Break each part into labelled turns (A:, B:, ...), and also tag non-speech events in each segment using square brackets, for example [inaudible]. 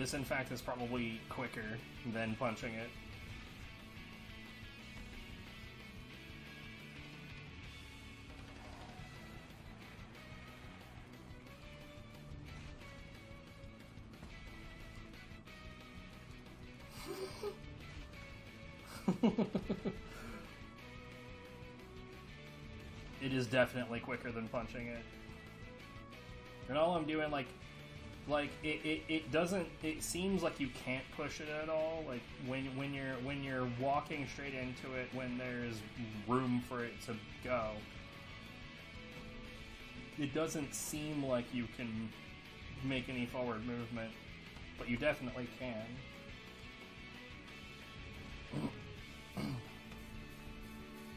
A: This, in fact, is probably quicker than punching it. [laughs] it is definitely quicker than punching it. And all I'm doing, like, like it, it, it doesn't it seems like you can't push it at all like when when you're when you're walking straight into it when there's room for it to go. It doesn't seem like you can make any forward movement but you definitely can.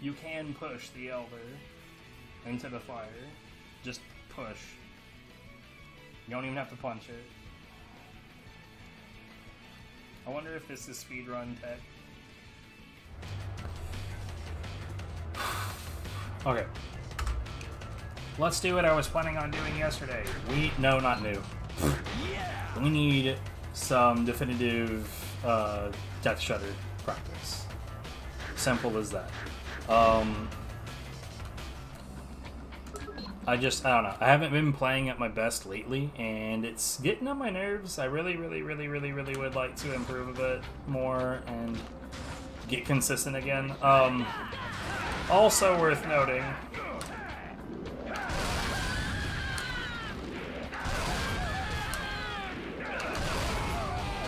A: You can push the elder into the fire. Just push you don't even have to punch it. I wonder if this is speedrun tech. Okay. Let's do what I was planning on doing yesterday. We no, not new. We need some definitive uh, Death Shudder practice. Simple as that. Um, I just, I don't know. I haven't been playing at my best lately, and it's getting on my nerves. I really, really, really, really, really would like to improve a bit more and get consistent again. Um, also worth noting.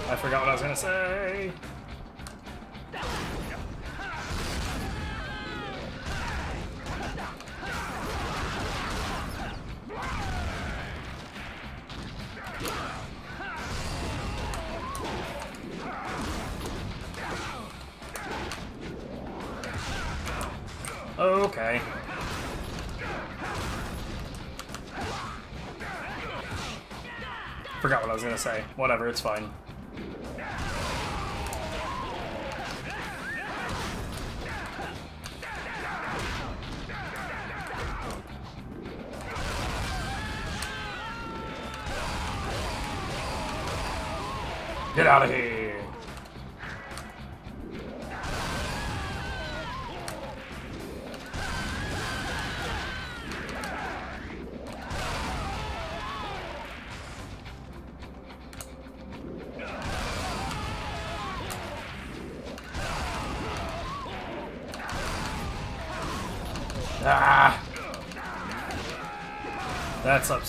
A: I forgot what I was gonna say. Okay. Forgot what I was gonna say. Whatever, it's fine. Get out of here!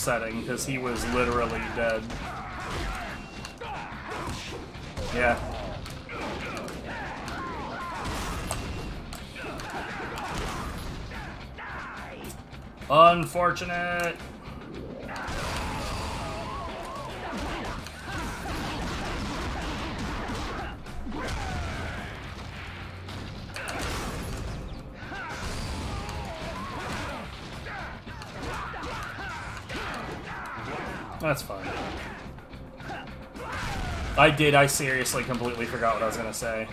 A: Upsetting, because he was literally dead. Yeah. Unfortunate! I did, I seriously completely forgot what I was gonna say.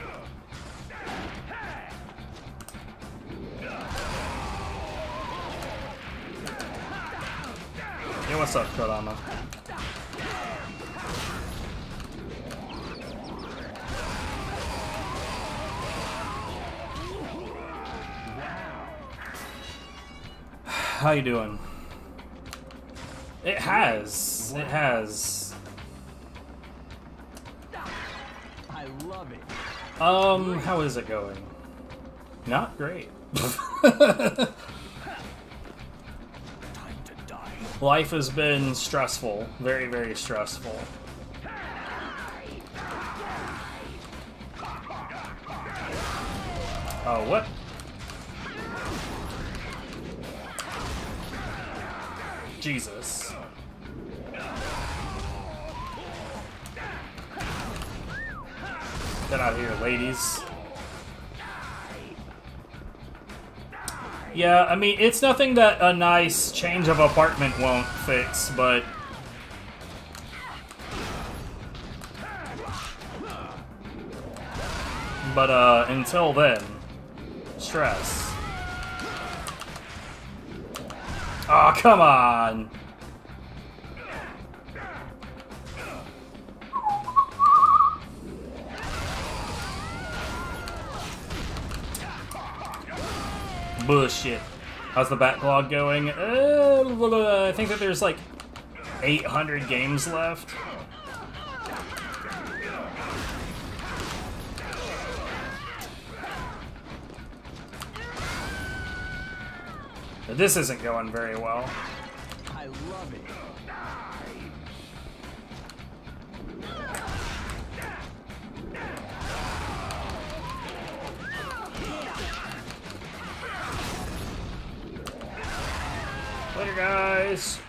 A: Hey, what's up, Kodama? [sighs] How you doing? It has. It has. Um, how is it going? Not great. [laughs] Life has been stressful. Very, very stressful. Oh, what? Jesus. Get out of here, ladies. Yeah, I mean, it's nothing that a nice change of apartment won't fix, but... But, uh, until then, stress. Oh, come on! Bullshit. How's the backlog going? Uh, I think that there's like 800 games left. But this isn't going very well.
B: I love it.
A: Later, guys.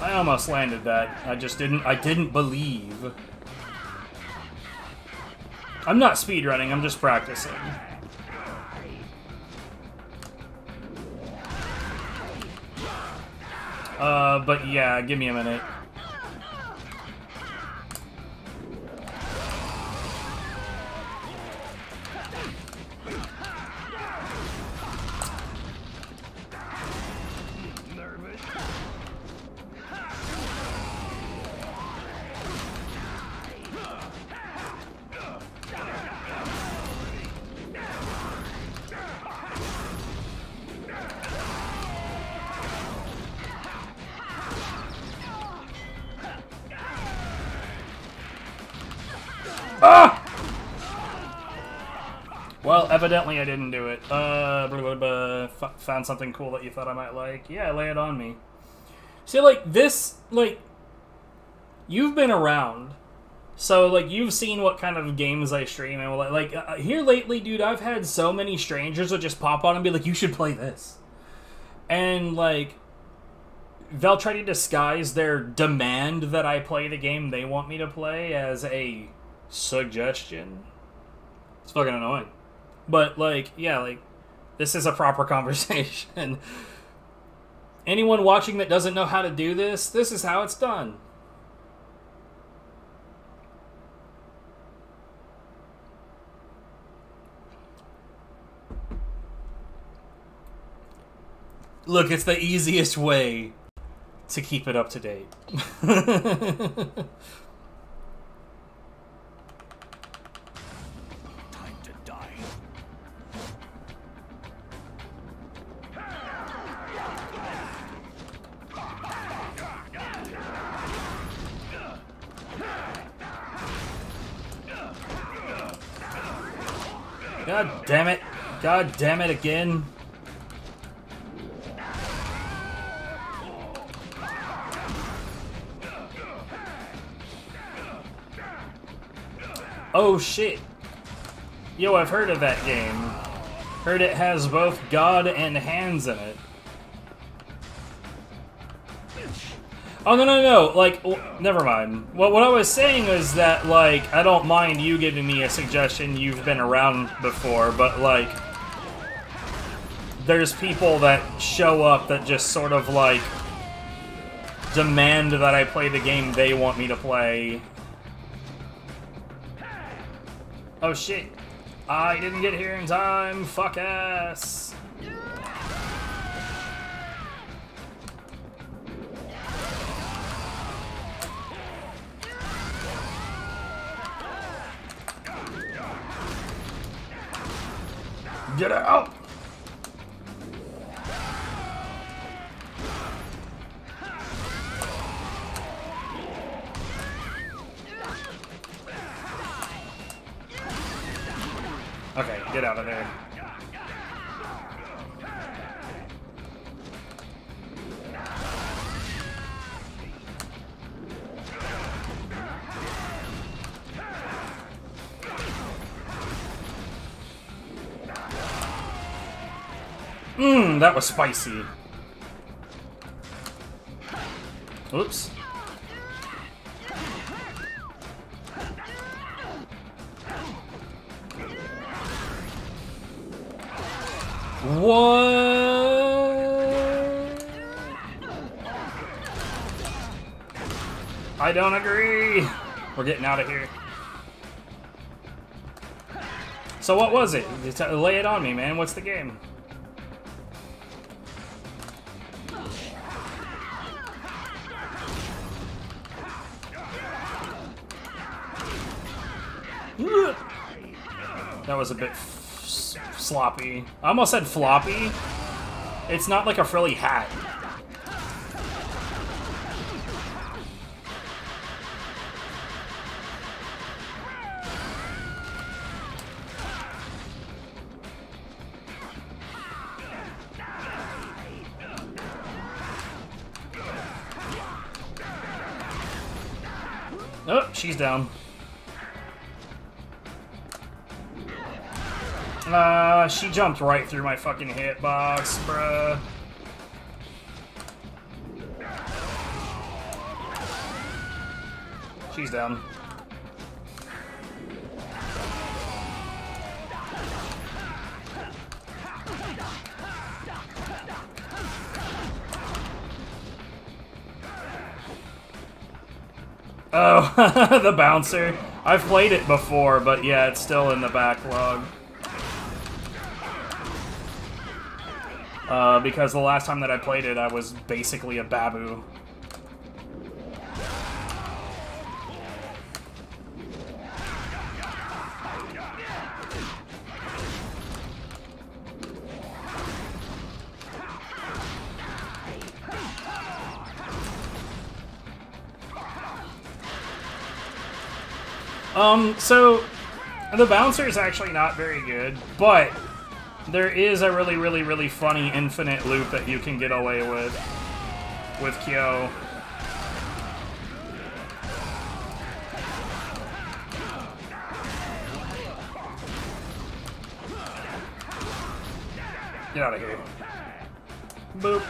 A: I almost landed that. I just didn't. I didn't believe. I'm not speedrunning. I'm just practicing. Uh, but yeah, give me a minute. Evidently I didn't do it. Uh, blah, blah, blah, found something cool that you thought I might like. Yeah, lay it on me. See, like, this, like, you've been around. So, like, you've seen what kind of games I stream. And, like, uh, here lately, dude, I've had so many strangers that just pop on and be like, you should play this. And, like, they'll try to disguise their demand that I play the game they want me to play as a suggestion. It's fucking annoying. But like, yeah, like this is a proper [laughs] conversation. Anyone watching that doesn't know how to do this, this is how it's done. Look, it's the easiest way to keep it up to date. [laughs] God damn it. God damn it again. Oh shit. Yo, I've heard of that game. Heard it has both God and hands in it. Oh no no no! Like, never mind. Well, what I was saying is that like I don't mind you giving me a suggestion. You've been around before, but like, there's people that show up that just sort of like demand that I play the game they want me to play. Oh shit! I didn't get here in time. Fuck ass. Get out! Was spicy. Oops. What? I don't agree. We're getting out of here. So what was it? Lay it on me, man. What's the game? That was a bit sloppy. I almost said floppy. It's not like a frilly hat. Oh, she's down. Uh, she jumped right through my fucking hitbox, bruh. She's down. Oh, [laughs] the bouncer. I've played it before, but yeah, it's still in the backlog. Uh, because the last time that I played it, I was basically a babu. Um, so the bouncer is actually not very good, but there is a really, really, really funny infinite loop that you can get away with with Kyo. Get out of here. Boop.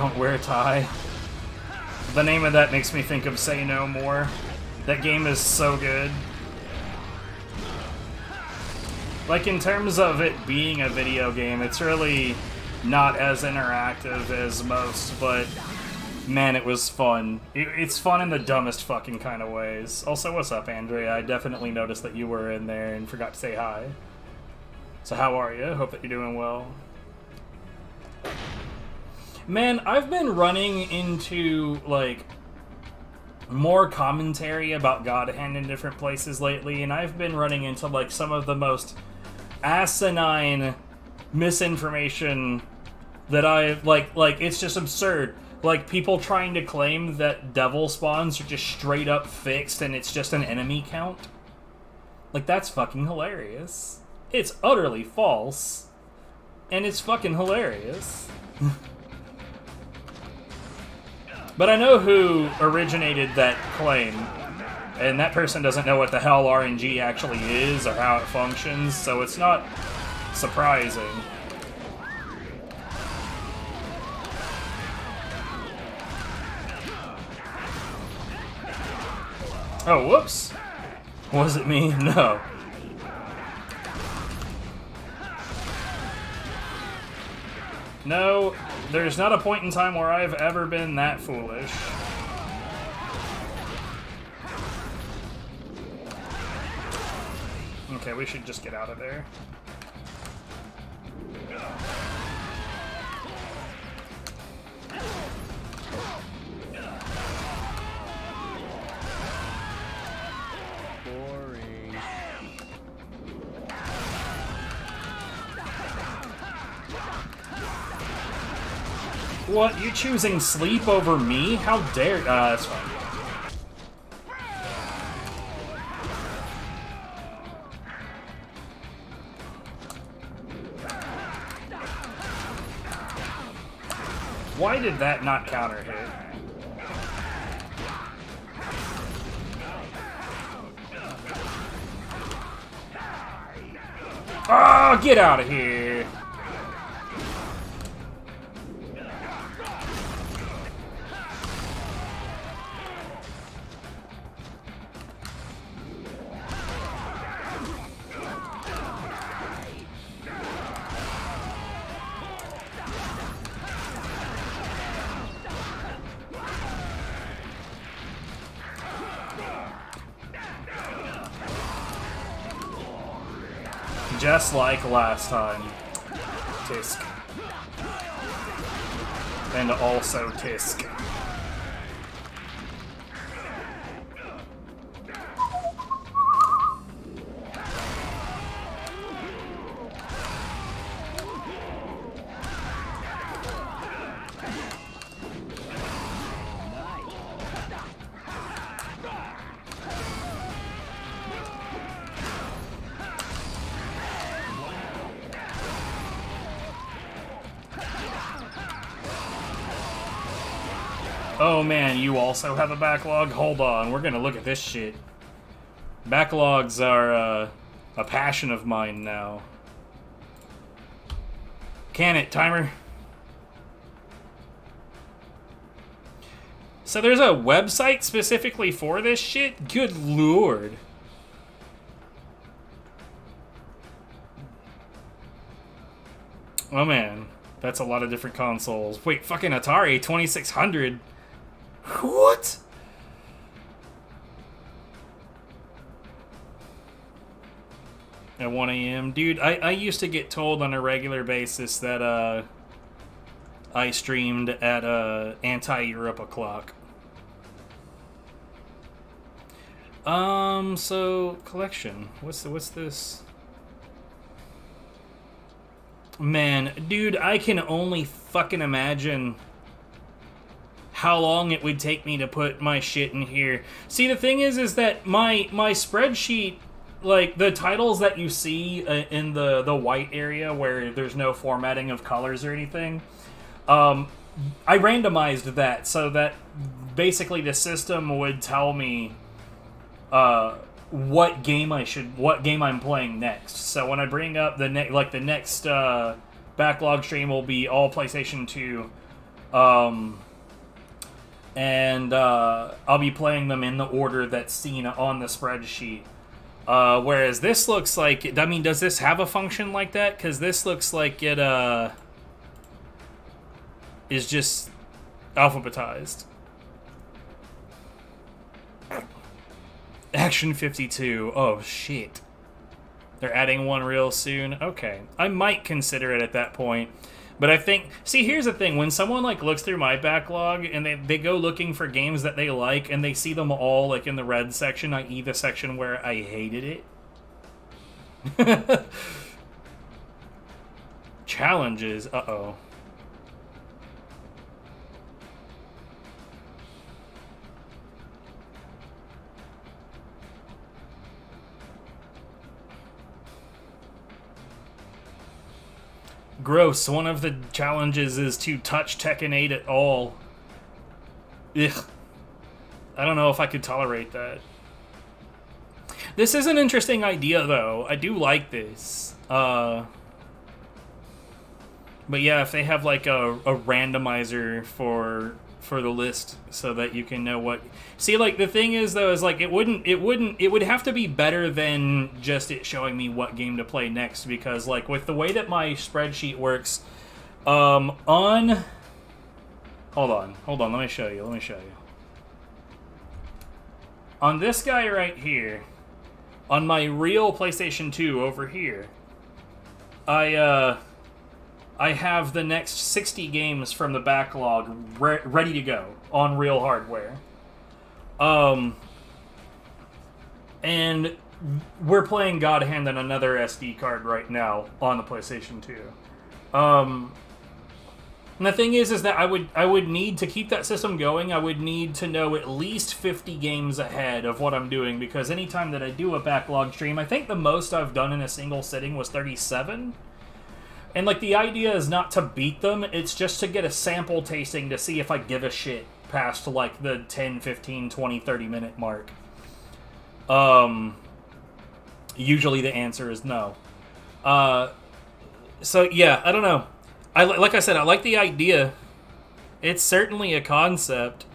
A: Don't wear a tie. The name of that makes me think of Say No More. That game is so good. Like, in terms of it being a video game, it's really not as interactive as most, but man, it was fun. It, it's fun in the dumbest fucking kind of ways. Also, what's up, Andrea? I definitely noticed that you were in there and forgot to say hi. So how are you? Hope that you're doing well. Man, I've been running into, like, more commentary about God Hand in different places lately, and I've been running into, like, some of the most asinine misinformation that I, like, like, it's just absurd. Like, people trying to claim that devil spawns are just straight up fixed and it's just an enemy count. Like, that's fucking hilarious. It's utterly false. And it's fucking hilarious. [laughs] But I know who originated that claim, and that person doesn't know what the hell RNG actually is or how it functions, so it's not surprising. Oh, whoops. Was it me? [laughs] No. No, there's not a point in time where I've ever been that foolish. Okay, we should just get out of there. What? You choosing sleep over me? How dare... Uh, that's fine. Why did that not counter hit? Oh, get out of here! Just like last time. Tisk. And also Tisk. Oh man, you also have a backlog? Hold on, we're gonna look at this shit. Backlogs are uh, a passion of mine now. Can it, timer? So there's a website specifically for this shit? Good lord. Oh man, that's a lot of different consoles. Wait, fucking Atari 2600? What? At 1 a.m. Dude, I, I used to get told on a regular basis that uh, I streamed at uh, anti-Europe o'clock. Um, so collection. What's the, what's this? Man, dude, I can only fucking imagine how long it would take me to put my shit in here. See, the thing is, is that my my spreadsheet, like the titles that you see uh, in the the white area where there's no formatting of colors or anything, um, I randomized that so that basically the system would tell me, uh, what game I should, what game I'm playing next. So when I bring up the next, like the next uh, backlog stream will be all PlayStation Two. Um, and uh, I'll be playing them in the order that's seen on the spreadsheet. Uh, whereas this looks like, I mean, does this have a function like that? Because this looks like it uh, is just alphabetized. Action 52. Oh, shit. They're adding one real soon? Okay. I might consider it at that point. But I think, see, here's the thing: when someone like looks through my backlog and they they go looking for games that they like and they see them all like in the red section, i.e., the section where I hated it. [laughs] Challenges. Uh oh. Gross. One of the challenges is to touch Tekken 8 at all. Ugh. I don't know if I could tolerate that. This is an interesting idea, though. I do like this. Uh, but yeah, if they have like a, a randomizer for for the list so that you can know what see like the thing is though is like it wouldn't it wouldn't it would have to be better than just it showing me what game to play next because like with the way that my spreadsheet works um on hold on hold on let me show you let me show you. On this guy right here on my real PlayStation 2 over here I uh I have the next 60 games from the backlog re- ready to go on real hardware. Um, and we're playing God Hand on another SD card right now on the PlayStation 2. Um, and the thing is, is that I would I would need to keep that system going. I would need to know at least 50 games ahead of what I'm doing because anytime that I do a backlog stream, I think the most I've done in a single sitting was 37. And like the idea is not to beat them, it's just to get a sample tasting to see if I give a shit past like the 10, 15, 20, 30 minute mark. Um usually the answer is no. Uh so yeah, I don't know. I like I said I like the idea. It's certainly a concept.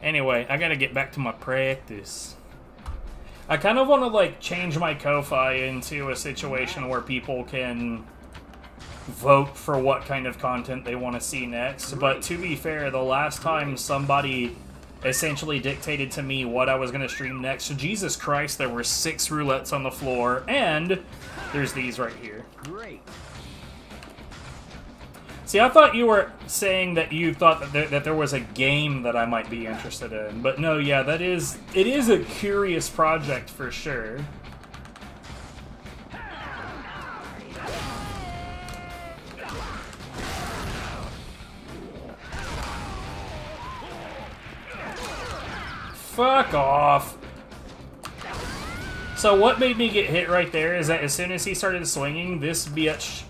A: Anyway, I gotta get back to my practice. I kind of want to like change my Ko-Fi into a situation where people can vote for what kind of content they want to see next. But to be fair, the last time somebody essentially dictated to me what I was going to stream next, Jesus Christ, there were six roulettes on the floor, and there's these right here.
B: Great.
A: See, I thought you were saying that you thought that there, that there was a game that I might be interested in, but no, yeah, that is it is a curious project for sure. Fuck off. So what made me get hit right there is that as soon as he started swinging, this bitch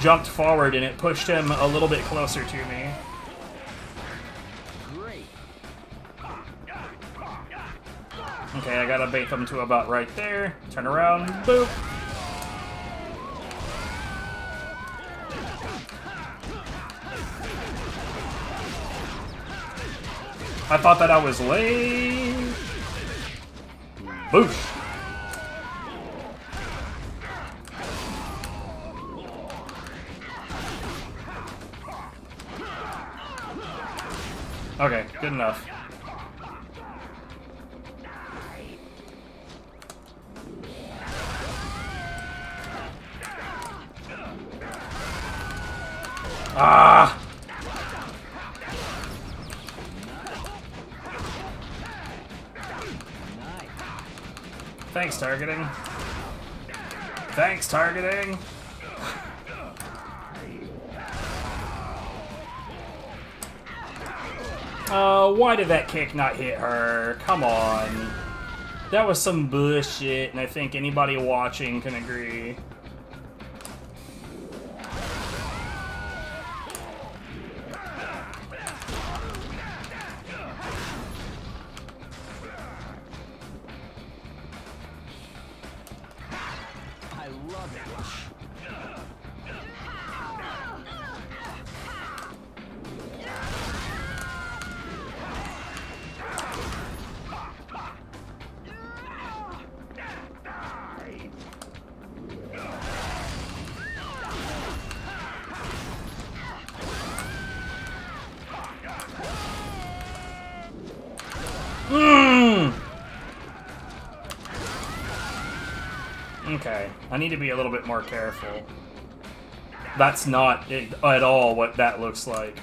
A: jumped forward and it pushed him a little bit closer to me. Okay, I gotta bait them to about right there. Turn around, boop. I thought that I was late. Boosh. Okay, good enough. Ah! Thanks, targeting. Thanks, targeting. Uh, why did that kick not hit her? Come on. That was some bullshit, and I think anybody watching can agree. A little bit more careful. That's not it, at all what that looks like.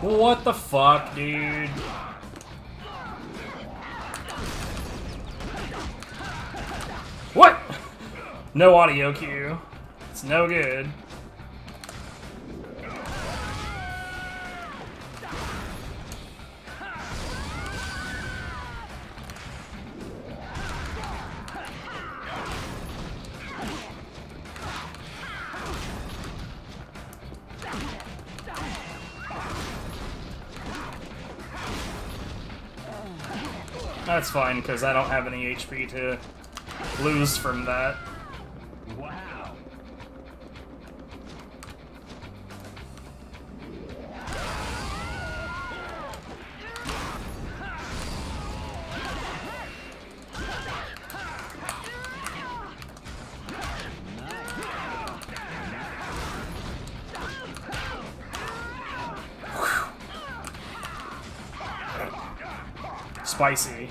A: What the fuck, dude? What? [laughs] No audio cue. It's no good. Fine, because I don't have any HP to lose from that.
B: Wow.
A: Spicy.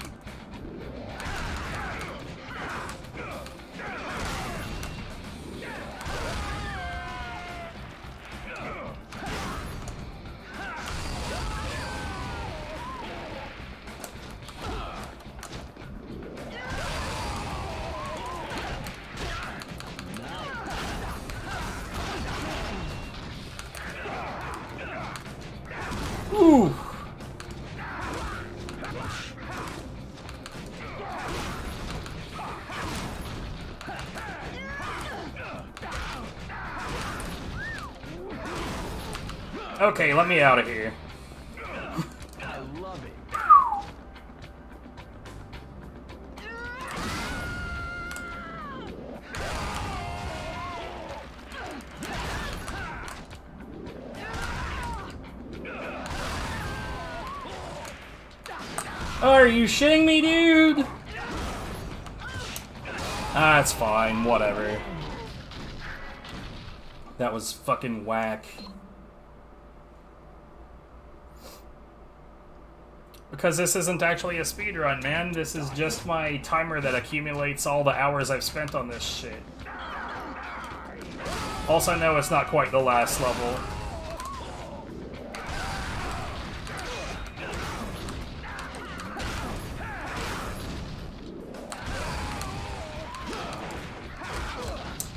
A: Okay, let me out of here.
B: I love it.
A: Are you shitting me, dude? Ah, it's fine. Whatever. That was fucking whack. Because this isn't actually a speedrun, man. This is just my timer that accumulates all the hours I've spent on this shit. Also, no, it's not quite the last level.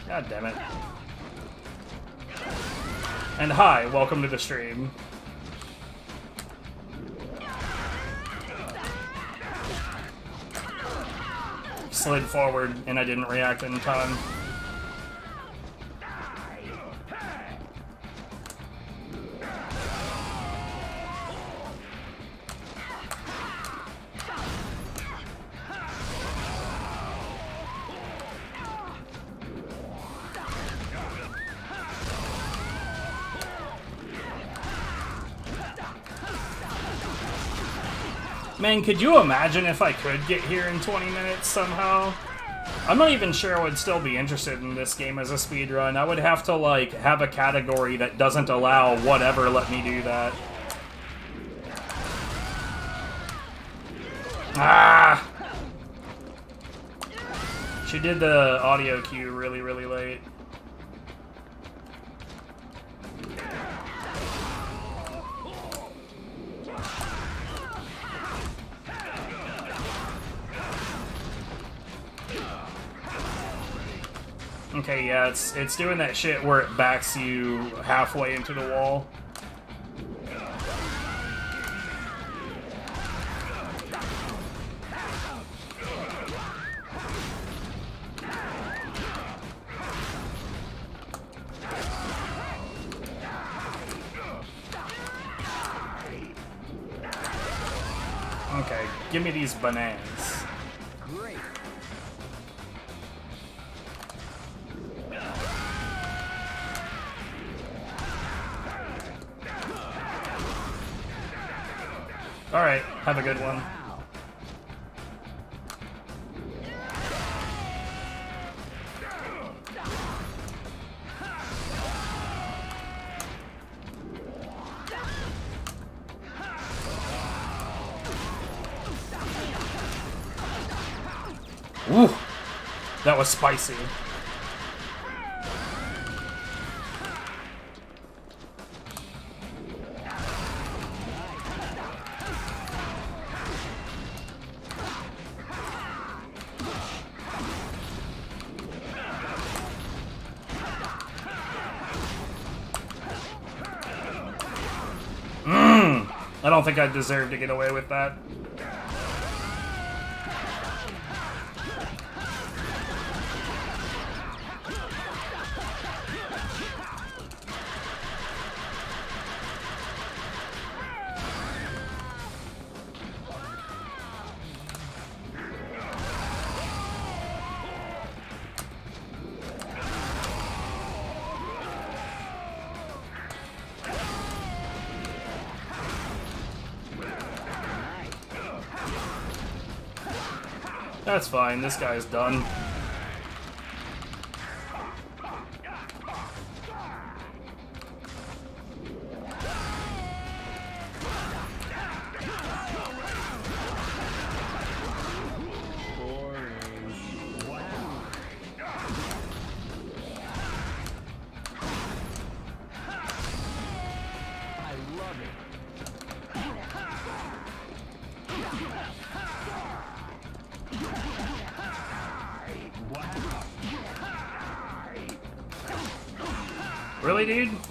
A: God damn it. And hi, welcome to the stream. Slid forward and I didn't react in time. Man, could you imagine if I could get here in 20 minutes somehow? I'm not even sure I would still be interested in this game as a speedrun. I would have to, like, have a category that doesn't allow whatever let me do that. Ah! She did the audio cue really, really late. Yeah, it's it's doing that shit where it backs you halfway into the wall. Okay, give me these bananas. Was spicy. Mmm, I don't think I deserve to get away with that. This guy's done. Dude?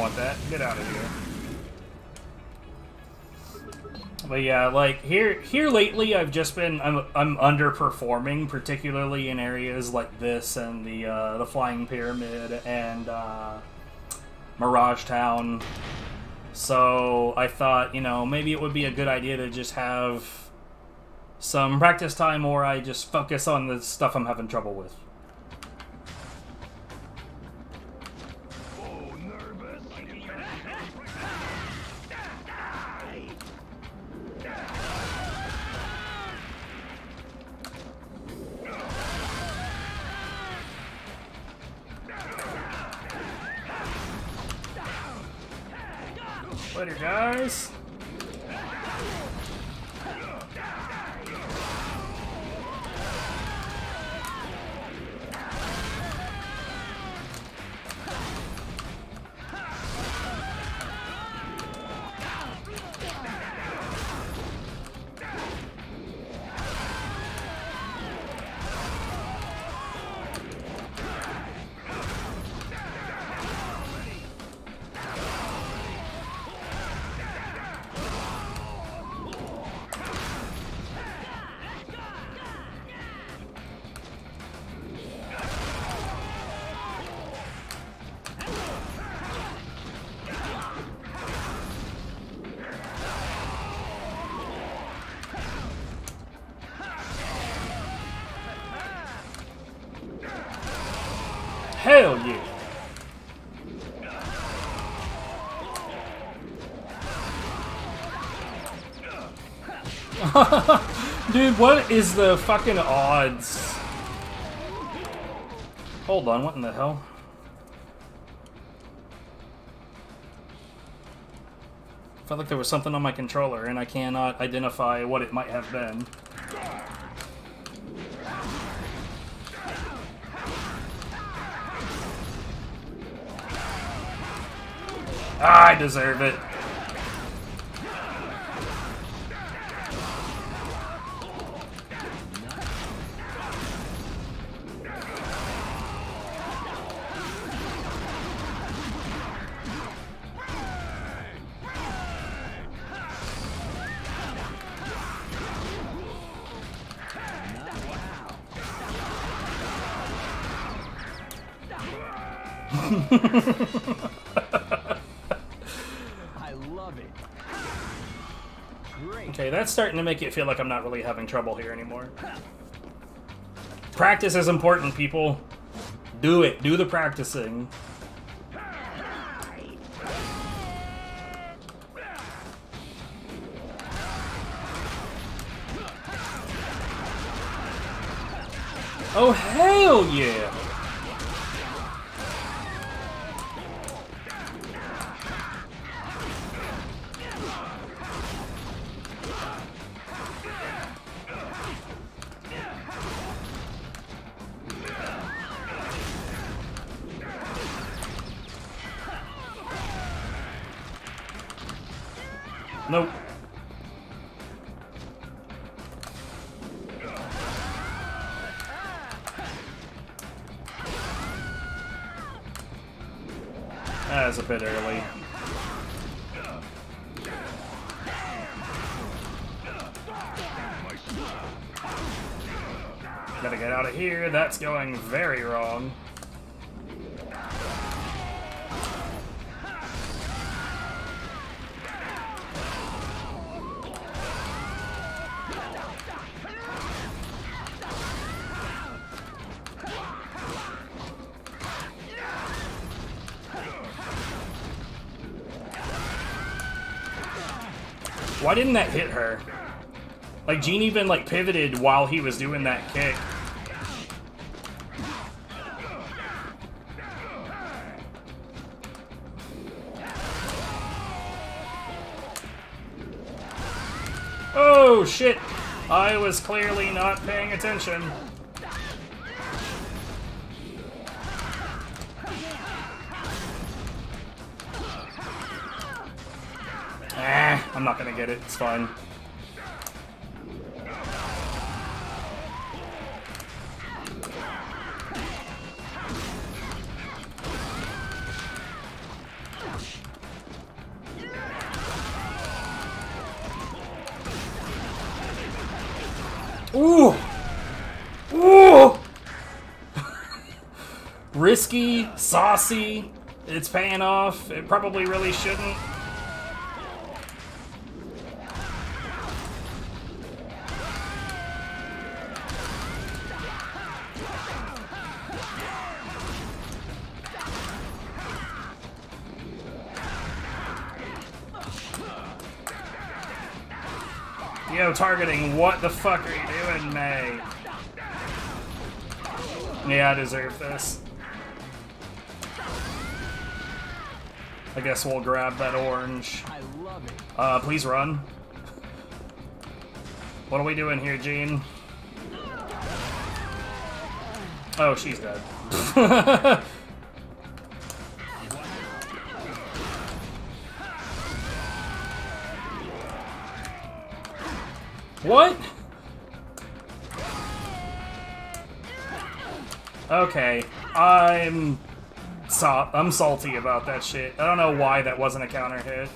A: Want that. Get out of here. But yeah, like here here lately I've just been I'm I'm underperforming, particularly in areas like this and the uh, the Flying Pyramid and uh, Mirage Town. So I thought, you know, maybe it would be a good idea to just have some practice time or I just focus on the stuff I'm having trouble with. [laughs] Dude, what is the fucking odds? Hold on, what in the hell? Felt like there was something on my controller and I cannot identify what it might have been. I deserve it. Starting to make it feel like I'm not really having trouble here anymore. Practice is important, people. Do it. Do the practicing. Oh, hell yeah! Nope. That's a bit early. Gotta get out of here. That's going very wrong. Didn't that hit her? Like, Gene even, like, pivoted while he was doing that kick. Oh, shit. I was clearly not paying attention. I'm not gonna get it. It's fine. Ooh! Ooh! [laughs] Risky, saucy, it's paying off. It probably really shouldn't. What the fuck are you doing, May? Yeah, I deserve this. I guess we'll grab that orange. Uh, please run. What are we doing here, Gene? Oh, she's dead. [laughs] I'm salty about that shit. I don't know why that wasn't a counter hit.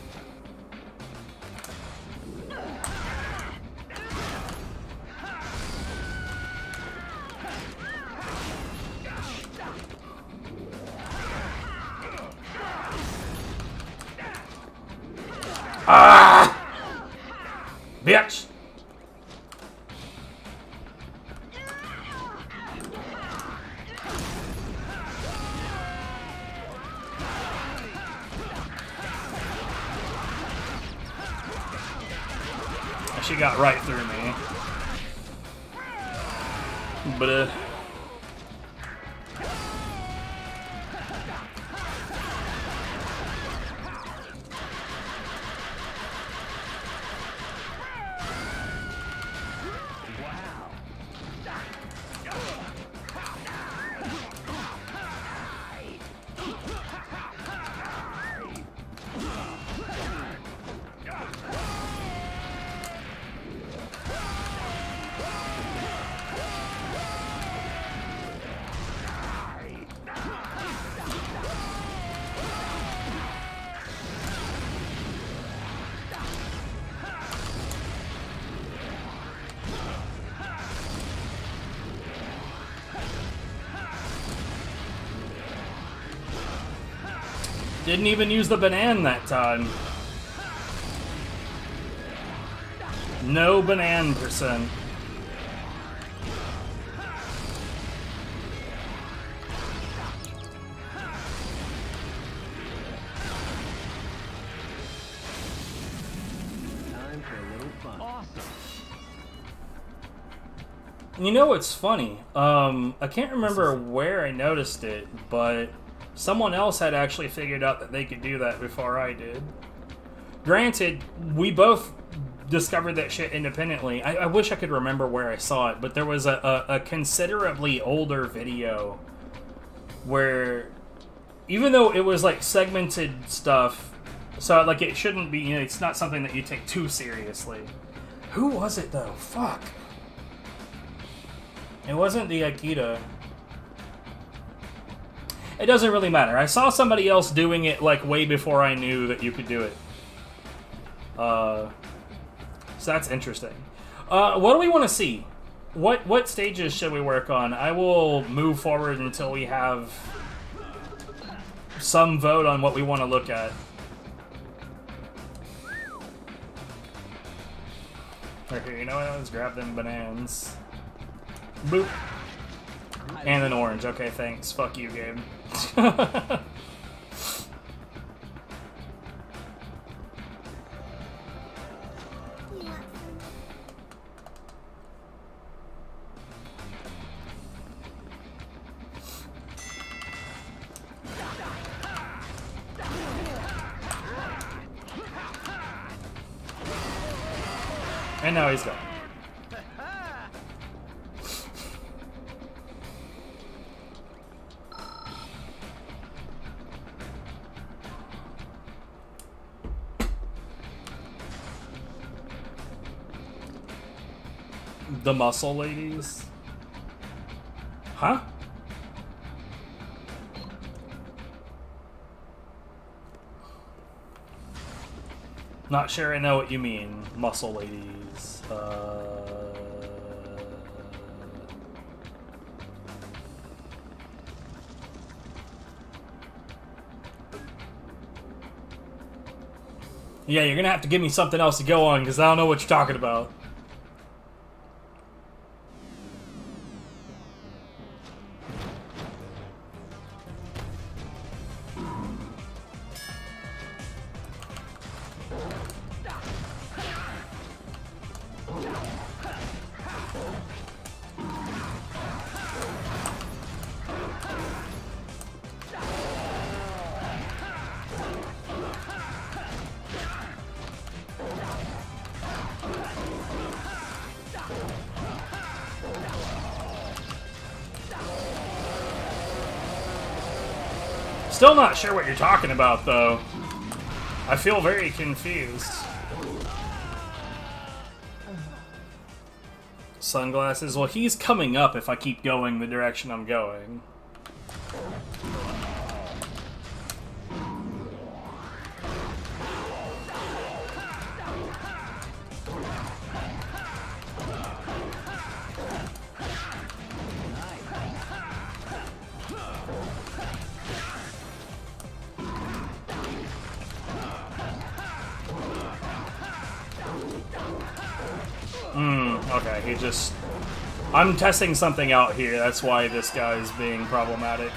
A: Didn't even use the banana that time. No banana percent.
B: For a little fun. Awesome.
A: You know what's funny? Um, I can't remember where I noticed it, but someone else had actually figured out that they could do that before I did. Granted, we both discovered that shit independently. I, I wish I could remember where I saw it, but there was a, a, a considerably older video where, even though it was like segmented stuff, so like it shouldn't be, you know, it's not something that you take too seriously. Who was it though? Fuck. It wasn't the Akita. It doesn't really matter. I saw somebody else doing it like way before I knew that you could do it. Uh, so that's interesting. Uh, what do we want to see? What what stages should we work on? I will move forward until we have some vote on what we want to look at. Okay, you know what? Let's grab them bananas. Boop. And an orange. Okay, thanks. Fuck you, game. ハハハハ。Muscle ladies? Huh? Not sure I know what you mean, muscle ladies. Uh... Yeah, you're gonna have to give me something else to go on because I don't know what you're talking about. Still not sure what you're talking about, though. I feel very confused. Sunglasses? Well, he's coming up if I keep going the direction I'm going. I'm testing something out here, that's why this guy is being problematic.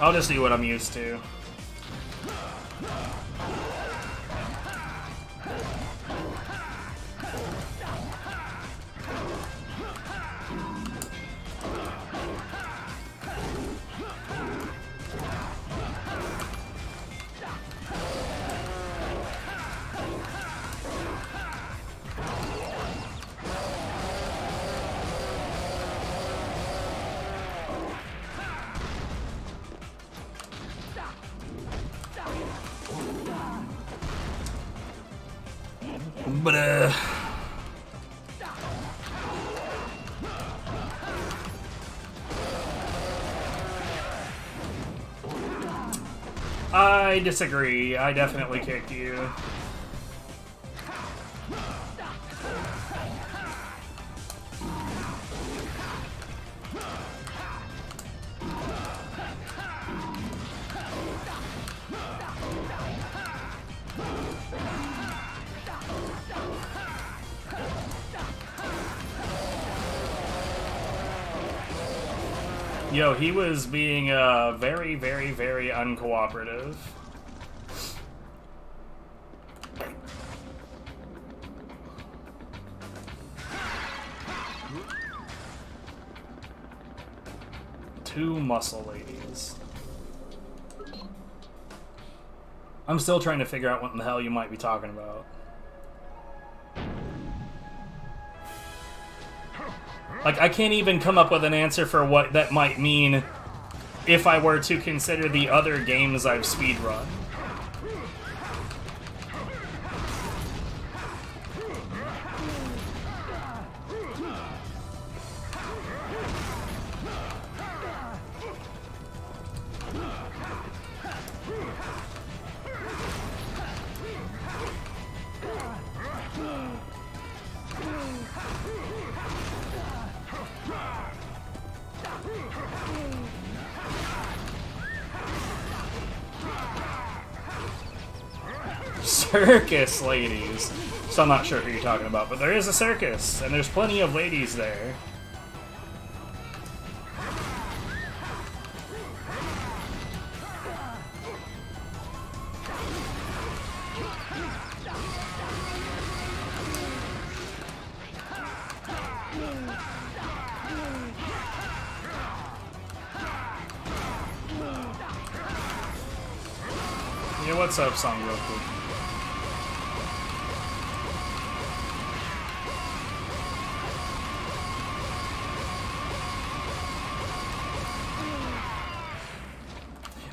A: I'll just do what I'm used to. But, uh... I disagree. I definitely kicked you. He was being uh, very, very, very uncooperative. Two muscle ladies. I'm still trying to figure out what in the hell you might be talking about. Like, I can't even come up with an answer for what that might mean if I were to consider the other games I've speedrun. Circus ladies. So I'm not sure who you're talking about, but there is a circus, and there's plenty of ladies there. Yeah, what's up, Song Goku?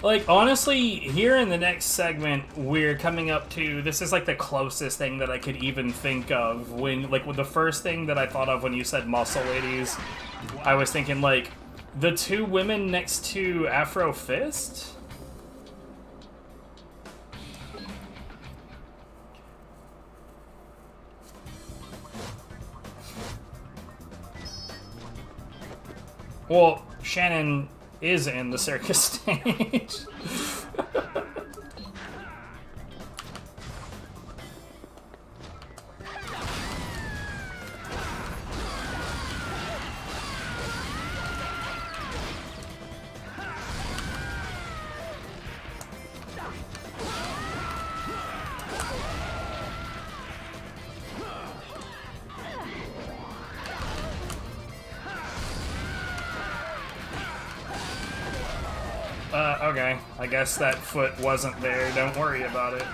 A: Like honestly, here in the next segment, we're coming up to this is like the closest thing that I could even think of when like the first thing that I thought of when you said muscle ladies, I was thinking like the two women next to Afro Fist. Well, Shannon is in the circus [laughs] stage. [laughs] guess that foot wasn't there. Don't worry about it.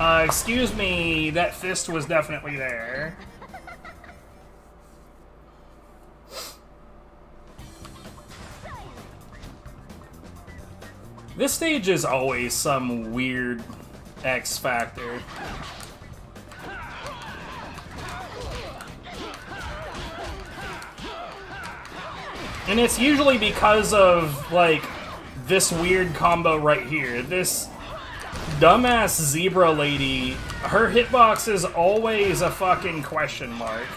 A: Uh, excuse me, that fist was definitely there. This stage is always some weird X factor. And it's usually because of, like, this weird combo right here. This dumbass zebra lady, her hitbox is always a fucking question mark.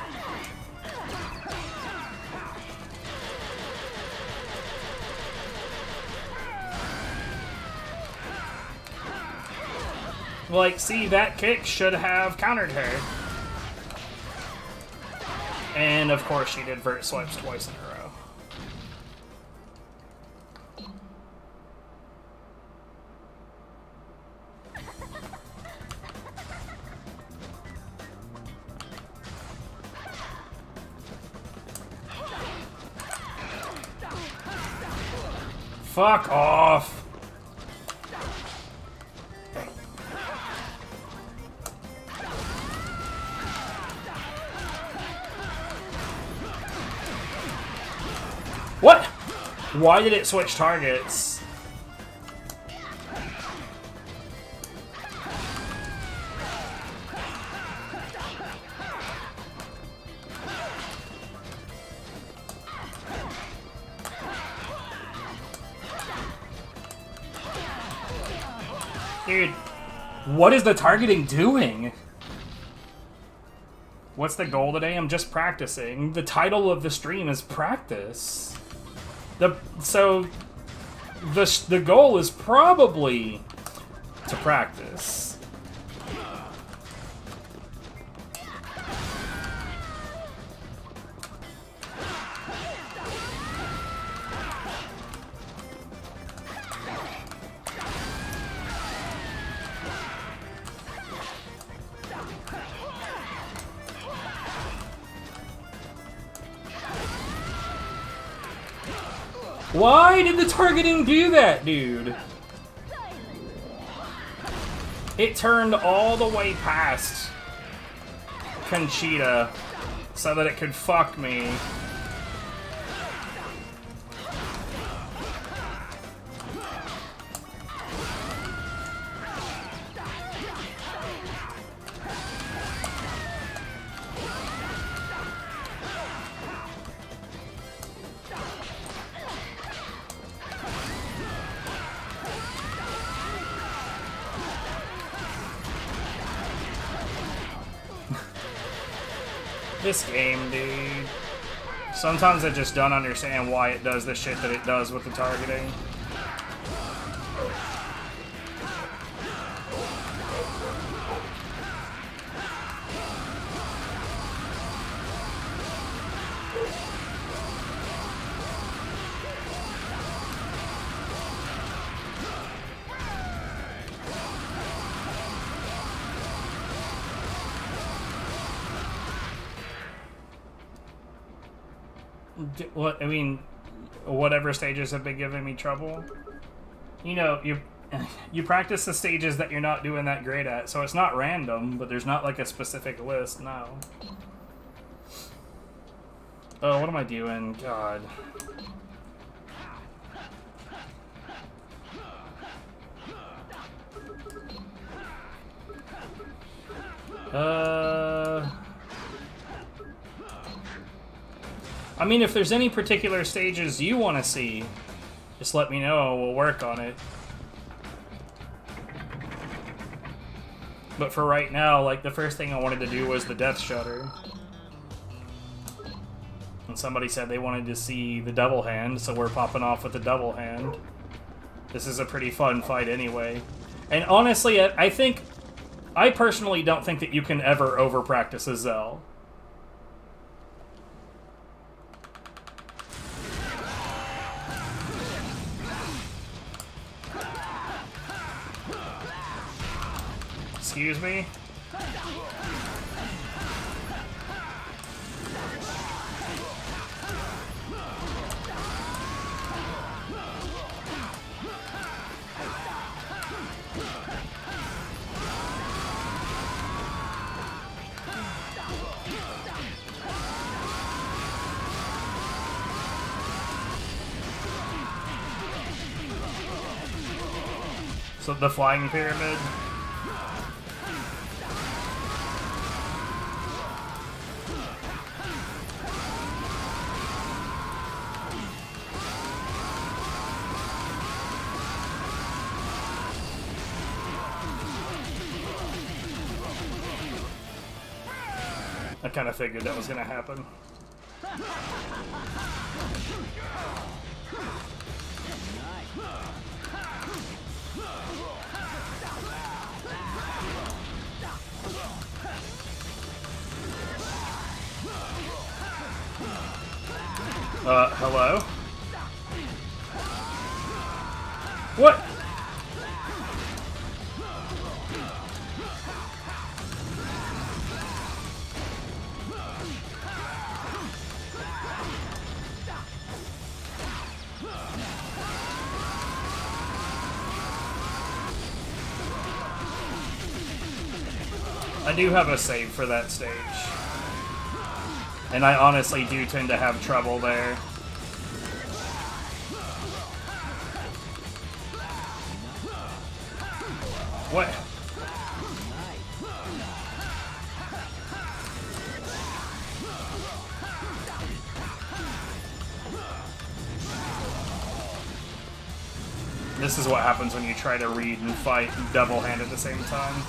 A: Like, see, that kick should have countered her. And of course she did vert swipes twice in a row. Fuck off. What? Why did it switch targets? What is the targeting doing? What's the goal today? I'm just practicing. The title of the stream is practice. The so the the goal is probably to practice. Targeting do that, dude? It turned all the way past Conchita so that it could fuck me. Sometimes I just don't understand why it does the shit that it does with the targeting. Mean, whatever stages have been giving me trouble. You know, you [laughs] you practice the stages that you're not doing that great at, so it's not random, but there's not like a specific list. No. Oh, what am I doing? God. Uh. I mean, if there's any particular stages you want to see, just let me know. We'll work on it. But for right now, like, the first thing I wanted to do was the Death Shutter. And somebody said they wanted to see the Double Hand, so we're popping off with the Double Hand. This is a pretty fun fight anyway. And honestly, I think... I personally don't think that you can ever over-practice Azel. Excuse me? So the flying pyramid. Of figured that was going to happen. Uh, hello? Do have a save for that stage. And I honestly do tend to have trouble there. What? This is what happens when you try to read and fight double hand at the same time.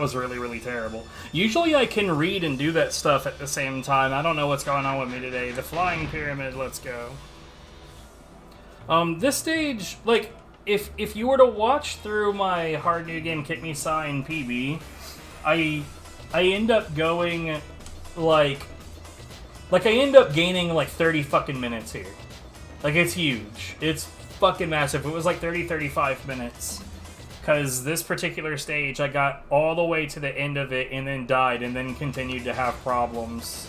A: That was really, really terrible. Usually I can read and do that stuff at the same time. I don't know what's going on with me today. The Flying Pyramid, let's go. Um, this stage, like, if if you were to watch through my Hard New Game Kick Me Sign PB, I I end up going like like I end up gaining like 30 fucking minutes here. Like it's huge. It's fucking massive. It was like 30 35 minutes. Cuz this particular stage I got all the way to the end of it and then died and then continued to have problems.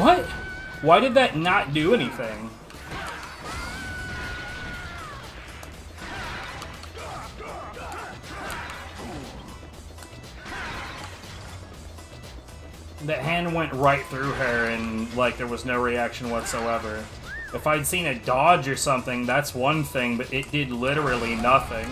A: What? Why did that not do anything? That hand went right through her and, like, there was no reaction whatsoever. If I'd seen a dodge or something, that's one thing, but it did literally nothing.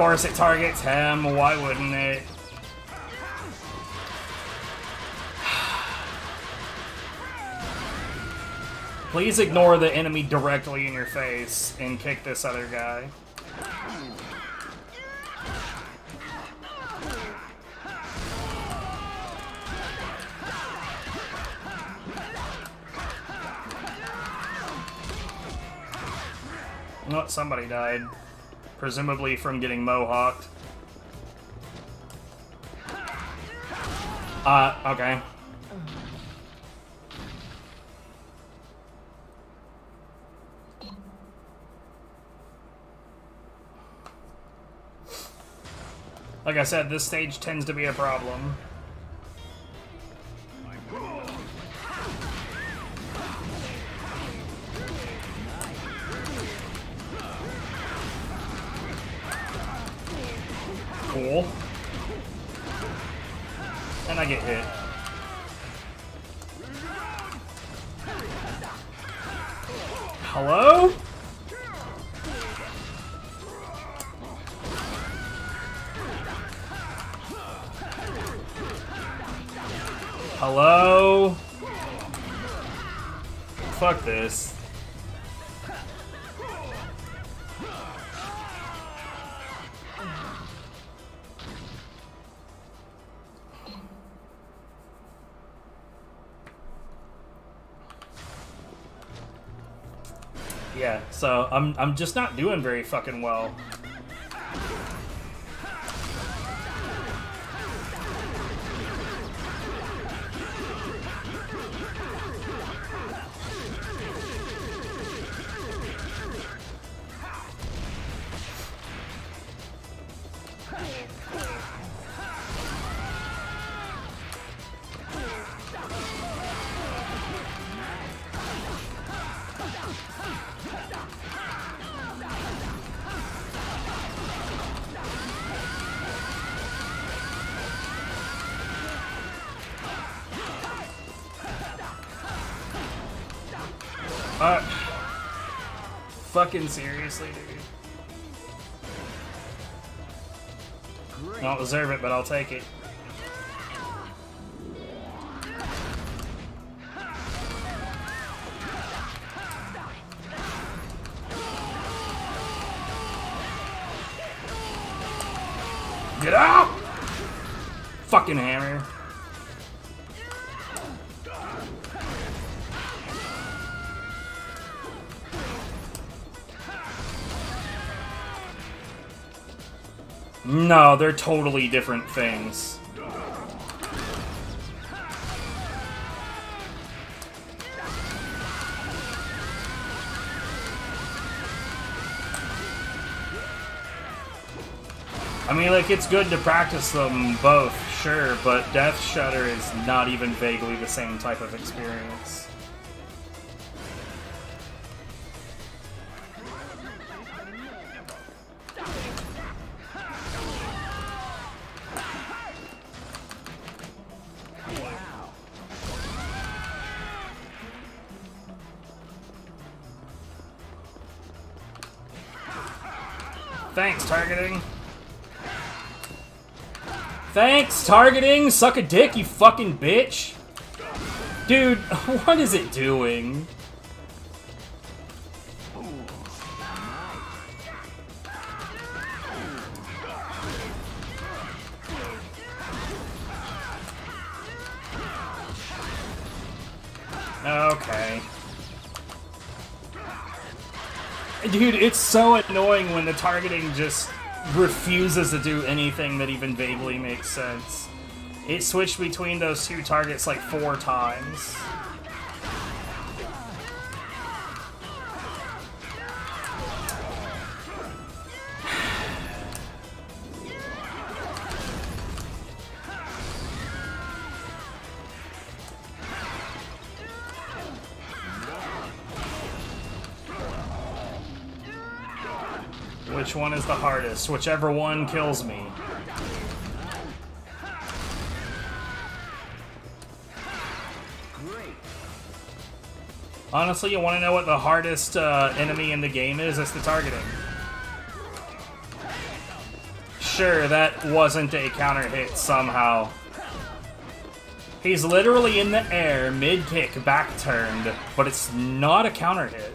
A: Course it targets him, why wouldn't it? [sighs] Please ignore the enemy directly in your face and kick this other guy. Oh, somebody died. Presumably from getting mohawked. Uh, okay. Like I said, this stage tends to be a problem. I'm I'm just not doing very fucking well. fucking seriously, dude. Don't deserve it, but I'll take it. Get out! Fucking hammer. No, they're totally different things. I mean, like, it's good to practice them both, sure, but Death Shudder is not even vaguely the same type of experience. Targeting! Suck a dick, you fucking bitch! Dude, [laughs] what is it doing? Okay. Dude, it's so annoying when the targeting just refuses to do anything that even vaguely makes sense. It switched between those two targets like four times. Which one is the hardest? Whichever one kills me. Honestly, you want to know what the hardest uh, enemy in the game is? It's the targeting. Sure, that wasn't a counter hit somehow. He's literally in the air, mid kick, back turned, but it's not a counter hit.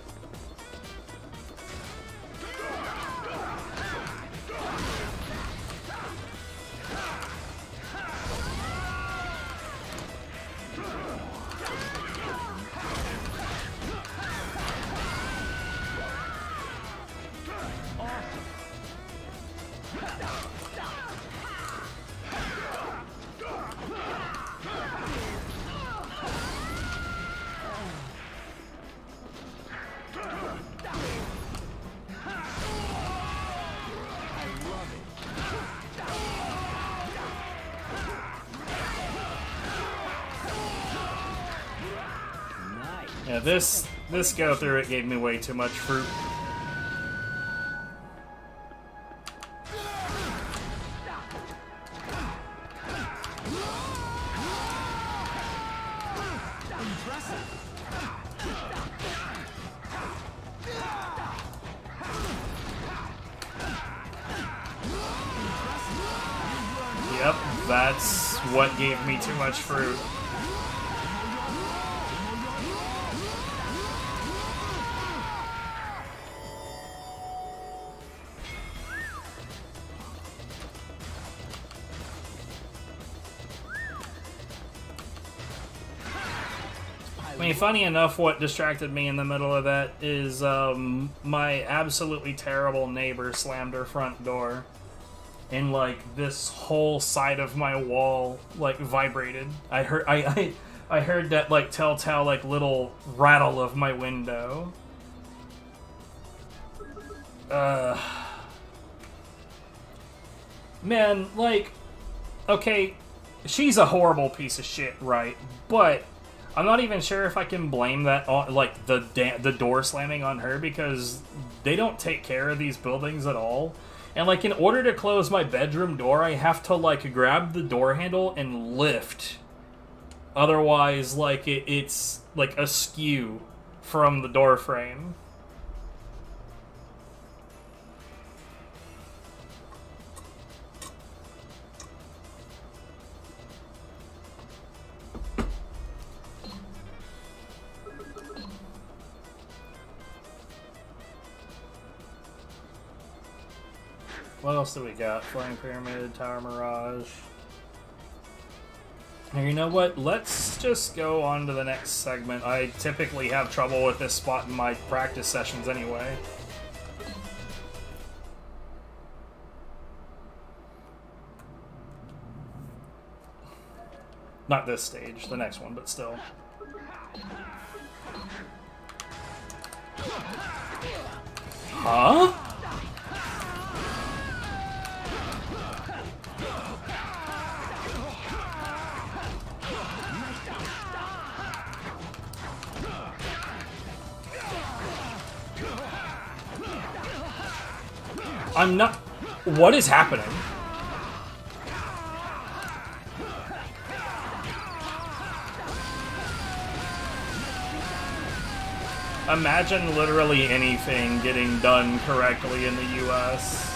A: This go through it gave me way too much fruit. Yep, that's what gave me too much fruit. I mean, funny enough, what distracted me in the middle of that is um, my absolutely terrible neighbor slammed her front door, and like this whole side of my wall like vibrated. I heard I I, I heard that like telltale like little rattle of my window. Uh, man, like, okay, she's a horrible piece of shit, right? But I'm not even sure if I can blame that on like the the door slamming on her because they don't take care of these buildings at all. And like in order to close my bedroom door, I have to like grab the door handle and lift. Otherwise, like it, it's like askew from the door frame. What else do we got? Flying Pyramid, Tower Mirage. And you know what? Let's just go on to the next segment. I typically have trouble with this spot in my practice sessions anyway. Not this stage, the next one, but still. Huh? I'm not... What is happening? Imagine literally anything getting done correctly in the US.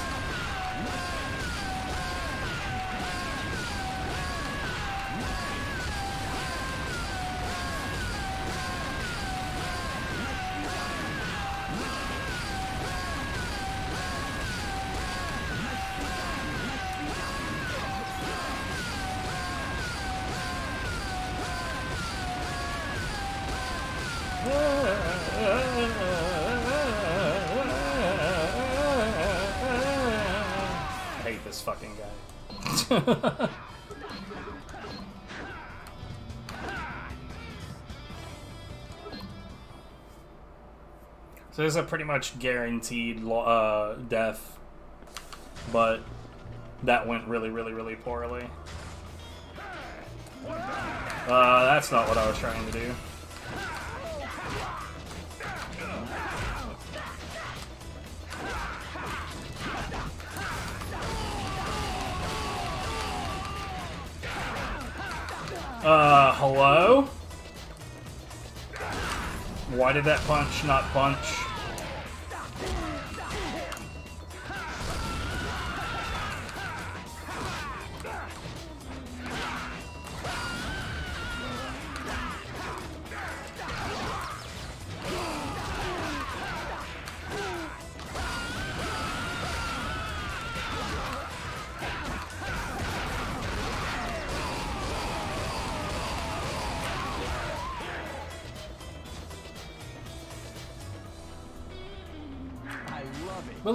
A: So this is a pretty much guaranteed uh, death, but that went really, really, really poorly. Uh, that's not what I was trying to do. Uh, hello? Why did that punch not punch?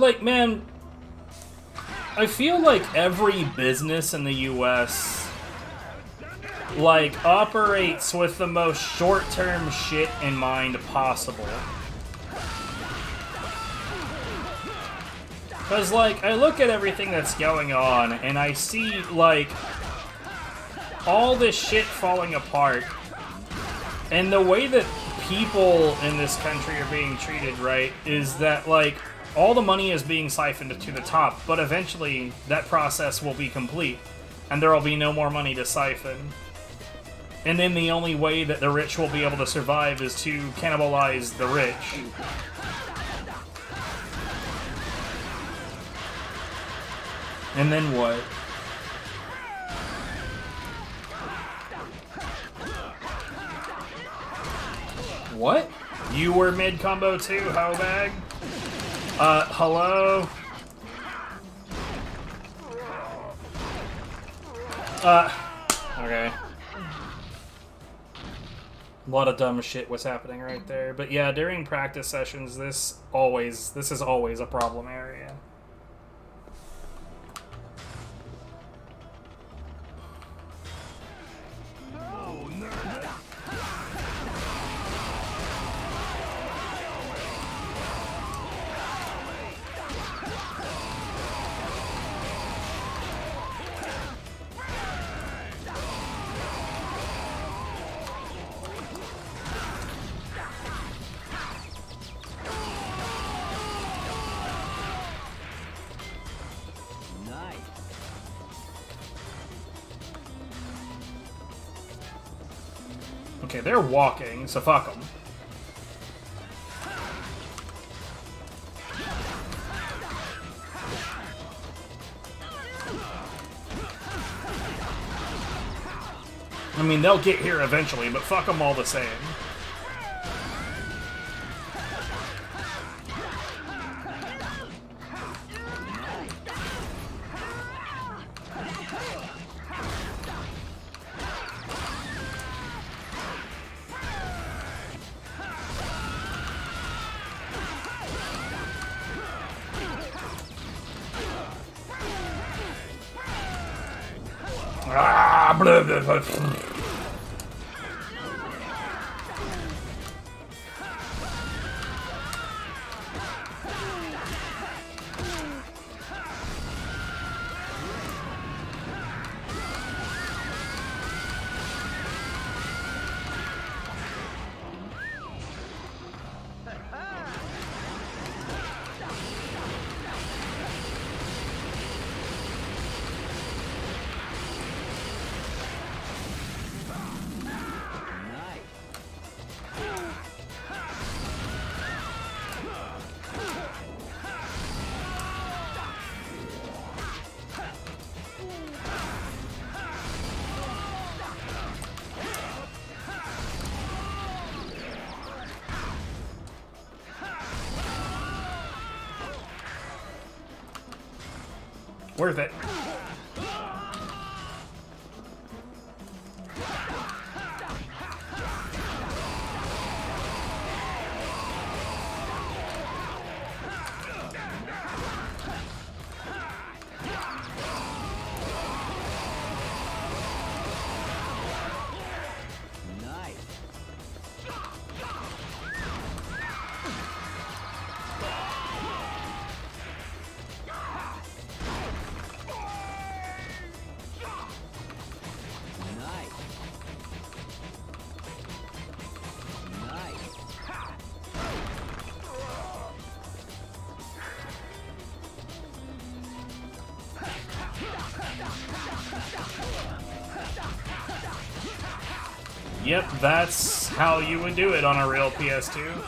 A: Like, man, I feel like every business in the U.S. like operates with the most short-term shit in mind possible. Cause like I look at everything that's going on and I see like all this shit falling apart and the way that people in this country are being treated, right, is that, like, all the money is being siphoned to the top, but eventually that process will be complete, and there will be no more money to siphon. And then the only way that the rich will be able to survive is to cannibalize the rich. And then what? What? You were mid combo too, hoe bag? Uh, hello? Uh, okay. A lot of dumb shit was happening right there. But yeah, during practice sessions, this always, this is always a problem area. Walking, so fuck them. I mean, they'll get here eventually, but fuck them all the same. That's how you would do it on a real PS2.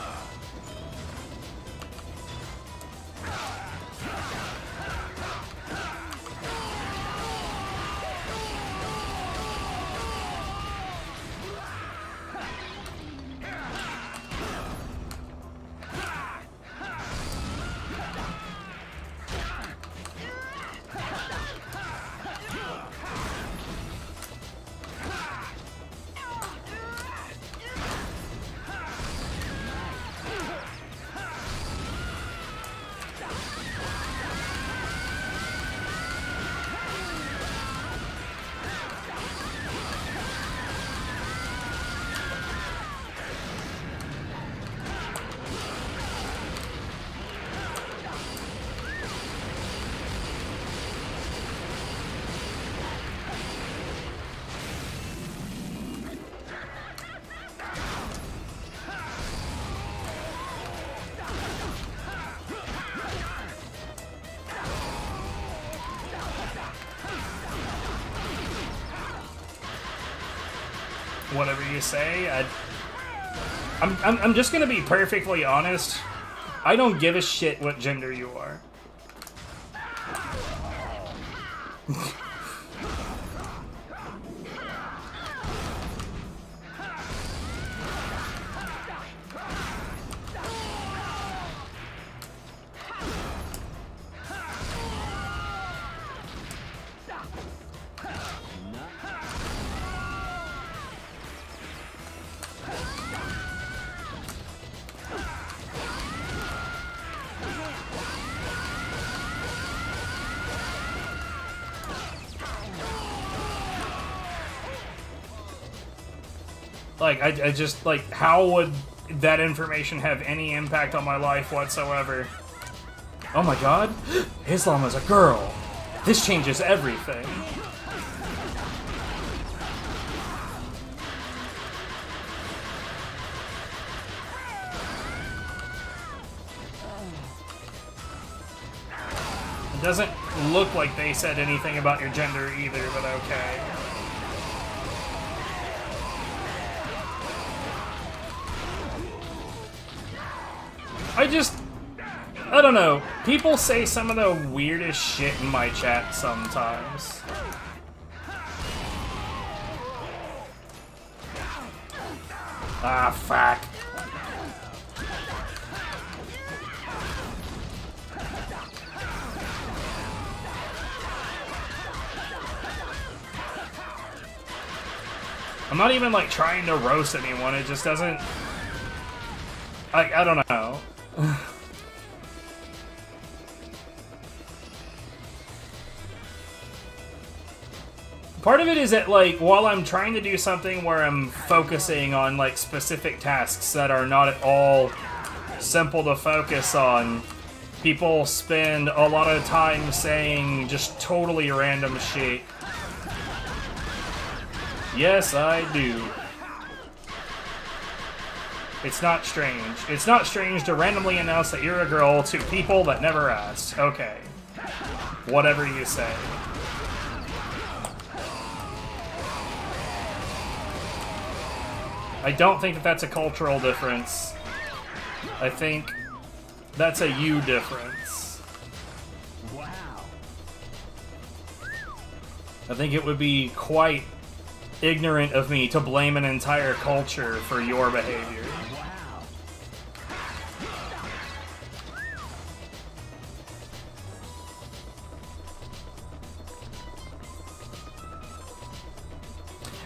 A: Whatever you say, I. I'm, I'm, I'm just gonna be perfectly honest. I don't give a shit what gender you are. I, I just, like, how would that information have any impact on my life whatsoever? Oh my god, [gasps] Islam is a girl. This changes everything. It doesn't look like they said anything about your gender either, but okay. Don't know. People say some of the weirdest shit in my chat sometimes. Ah, fuck. I'm not even like trying to roast anyone, it just doesn't. I, I don't know. [laughs] Part of it is that, like, while I'm trying to do something where I'm focusing on, like, specific tasks that are not at all simple to focus on, people spend a lot of time saying just totally random shit. Yes, I do. It's not strange. It's not strange to randomly announce that you're a girl to people that never asked. Okay. Whatever you say. I don't think that that's a cultural difference. I think that's a you difference.
B: Wow.
A: I think it would be quite ignorant of me to blame an entire culture for your behavior.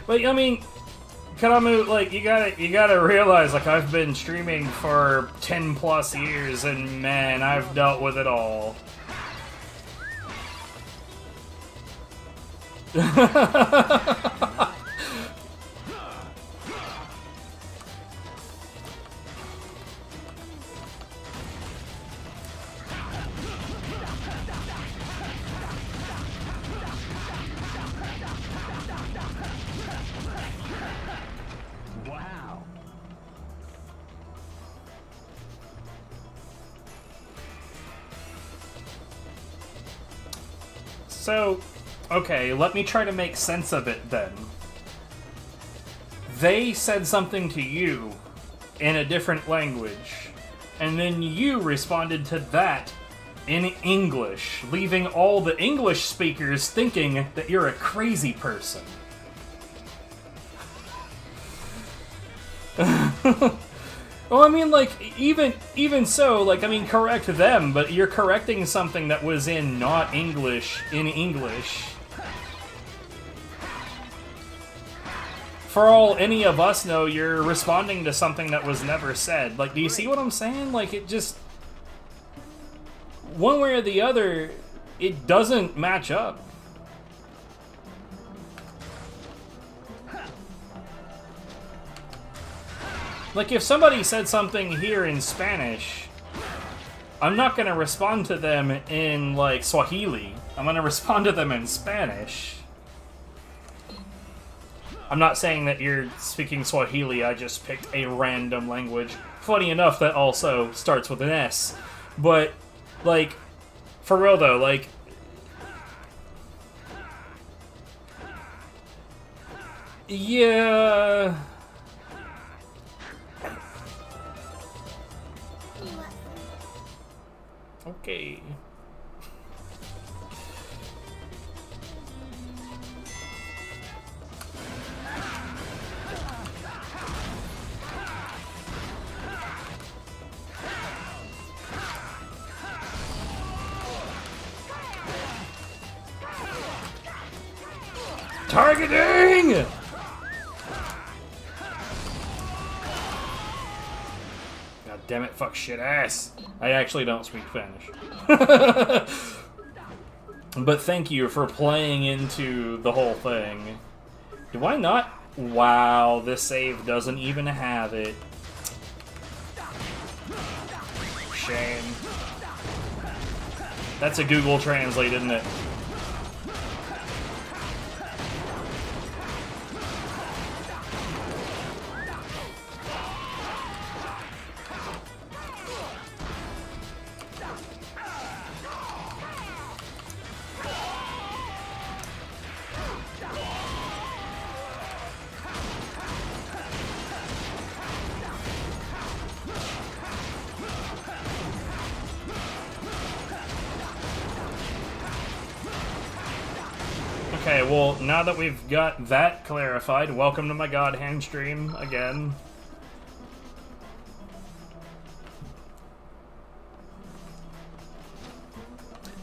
A: But I mean, Karamu, like you gotta you gotta realize, like I've been streaming for ten plus years, and man, I've dealt with it all. [laughs] So, okay, let me try to make sense of it then. They said something to you in a different language, and then you responded to that in English, leaving all the English speakers thinking that you're a crazy person. [laughs] Well, I mean, like even even so, like I mean, correct them, but you're correcting something that was in not English in English. For all any of us know, you're responding to something that was never said. Like, do you see what I'm saying? Like, it just one way or the other, it doesn't match up. Like, if somebody said something here in Spanish, I'm not gonna respond to them in, like, Swahili. I'm gonna [laughs] respond to them in Spanish. I'm not saying that you're speaking Swahili, I just picked a random language. Funny enough, that also starts with an S. But, like, for real though, like, yeah. Okay. Targeting! Damn it, fuck shit ass. I actually don't speak Spanish. [laughs] but thank you for playing into the whole thing. Do I not? Wow, this save doesn't even have it. Shame. That's a Google Translate, isn't it? Now that we've got that clarified, welcome to my God Hand stream again.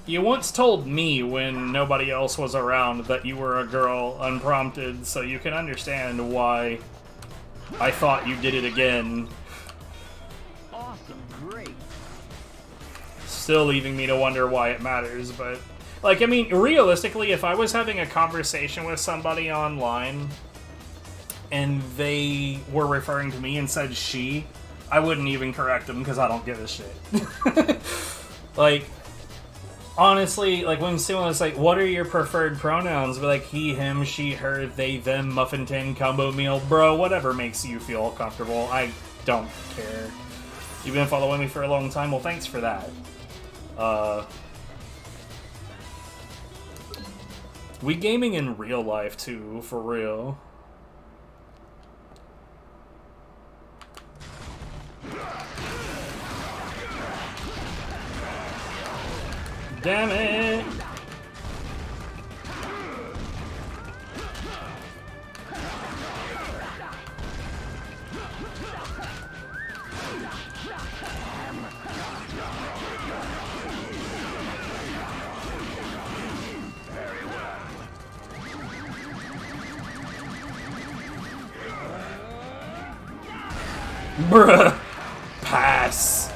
A: You once told me when nobody else was around that you were a girl unprompted, so you can understand why I thought you did it again,
B: Awesome. Great.
A: still leaving me to wonder why it matters, but Like, I mean, realistically, if I was having a conversation with somebody online and they were referring to me and said she, I wouldn't even correct them because I don't give a shit. [laughs] like, honestly, like when someone was like, "What are your preferred pronouns?" Be like he, him, she, her, they, them, muffin tin, combo meal, bro. Whatever makes you feel comfortable. I don't care. You've been following me for a long time. Well, thanks for that. Uh, we gaming in real life too, for real. Damn it! Bruh. Pass.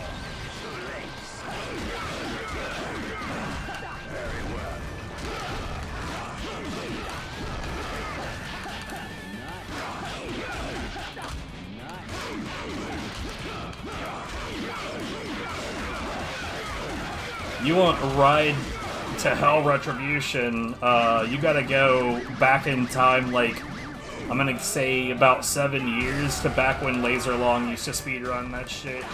A: You want Ride to Hell Retribution, uh, you gotta go back in time, like, I'm gonna say about seven years to back when Laser Long used to speedrun that shit.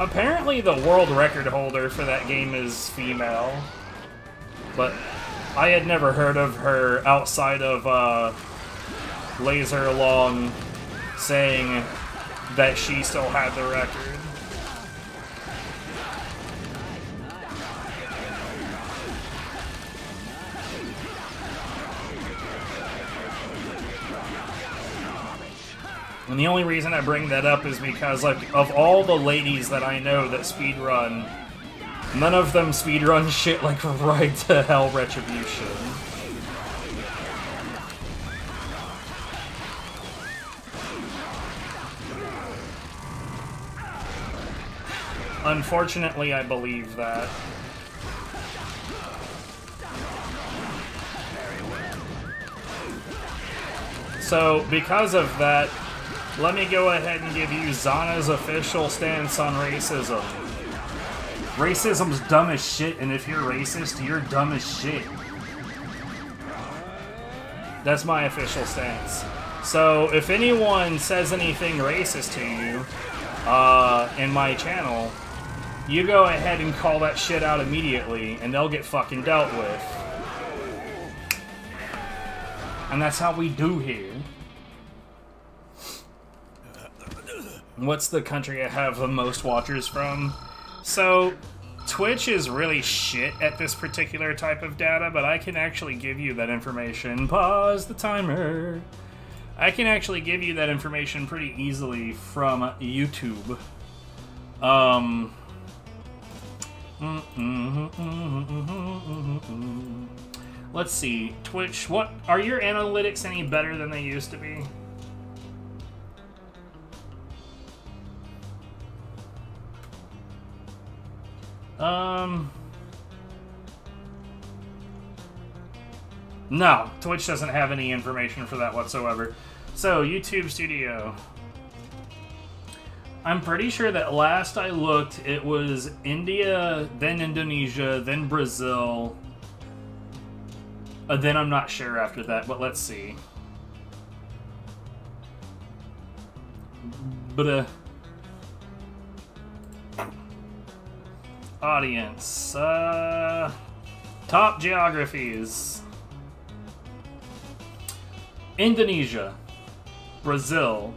A: Apparently the world record holder for that game is female, but I had never heard of her outside of, uh, Laser Long saying that she still had the record. And the only reason I bring that up is because, like, of all the ladies that I know that speedrun, none of them speedrun [laughs] shit like Ride to Hell Retribution. Unfortunately, I believe that. So, because of that, let me go ahead and give you Zana's official stance on racism. Racism's dumb as shit, and if you're racist, you're dumb as shit. That's my official stance. So, if anyone says anything racist to you uh, in my channel, you go ahead and call that shit out immediately, and they'll get fucking dealt with. And that's how we do here. What's the country I have the most watchers from? So, Twitch is really shit at this particular type of data, but I can actually give you that information. Pause the timer. I can actually give you that information pretty easily from YouTube. Um. Let's see. Twitch, what are your analytics any better than they used to be? Um. No, Twitch doesn't have any information for that whatsoever. So, YouTube Studio. I'm pretty sure that last I looked, it was India, then Indonesia, then Brazil. Uh, then I'm not sure after that, but let's see. But, uh. Audience. Uh, top geographies Indonesia, Brazil,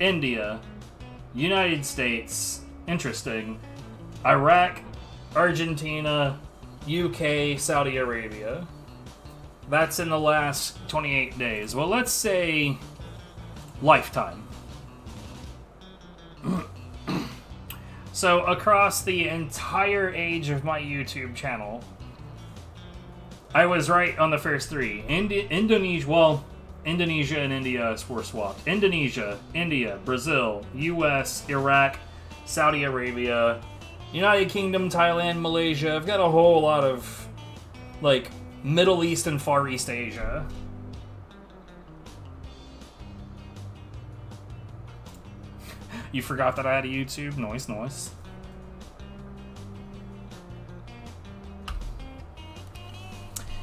A: India, United States, interesting, Iraq, Argentina, UK, Saudi Arabia. That's in the last 28 days. Well, let's say lifetime. [clears throat] So, across the entire age of my YouTube channel, I was right on the first three. Indi- Indonesia, well, Indonesia and India were swapped. Indonesia, India, Brazil, U.S., Iraq, Saudi Arabia, United Kingdom, Thailand, Malaysia. I've got a whole lot of like Middle East and Far East Asia. You forgot that I had a YouTube? Noise, noise.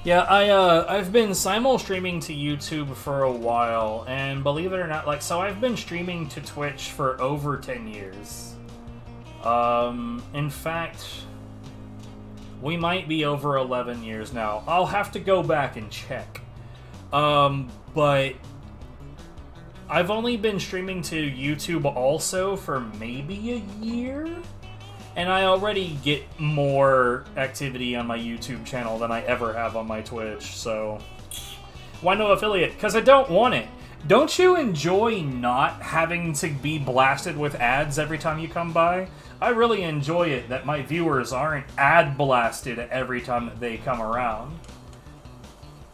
A: Yeah, I uh, I've been simul streaming to YouTube for a while, and believe it or not, like so I've been streaming to Twitch for over ten years. Um, in fact, we might be over eleven years now. I'll have to go back and check. Um, but I've only been streaming to YouTube also for maybe a year and I already get more activity on my YouTube channel than I ever have on my Twitch, so why no affiliate? Because I don't want it. Don't you enjoy not having to be blasted with ads every time you come by? I really enjoy it that my viewers aren't ad blasted every time they come around.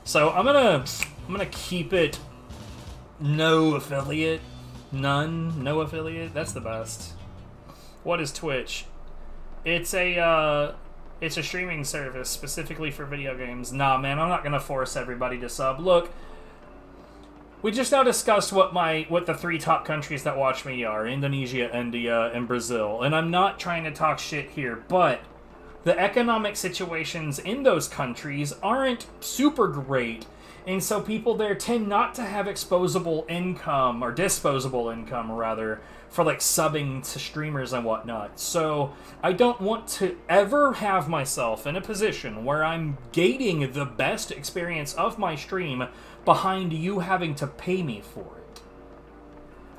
A: So I'm gonna I'm gonna keep it no affiliate. None, no affiliate. That's the best. What is Twitch? It's a uh, it's a streaming service specifically for video games. Nah, man, I'm not gonna force everybody to sub. Look, we just now discussed what my what the three top countries that watch me are: Indonesia, India, and Brazil. And I'm not trying to talk shit here, but the economic situations in those countries aren't super great. And so people there tend not to have exposable income or disposable income rather for like subbing to streamers and whatnot. So I don't want to ever have myself in a position where I'm gating the best experience of my stream behind you having to pay me for it.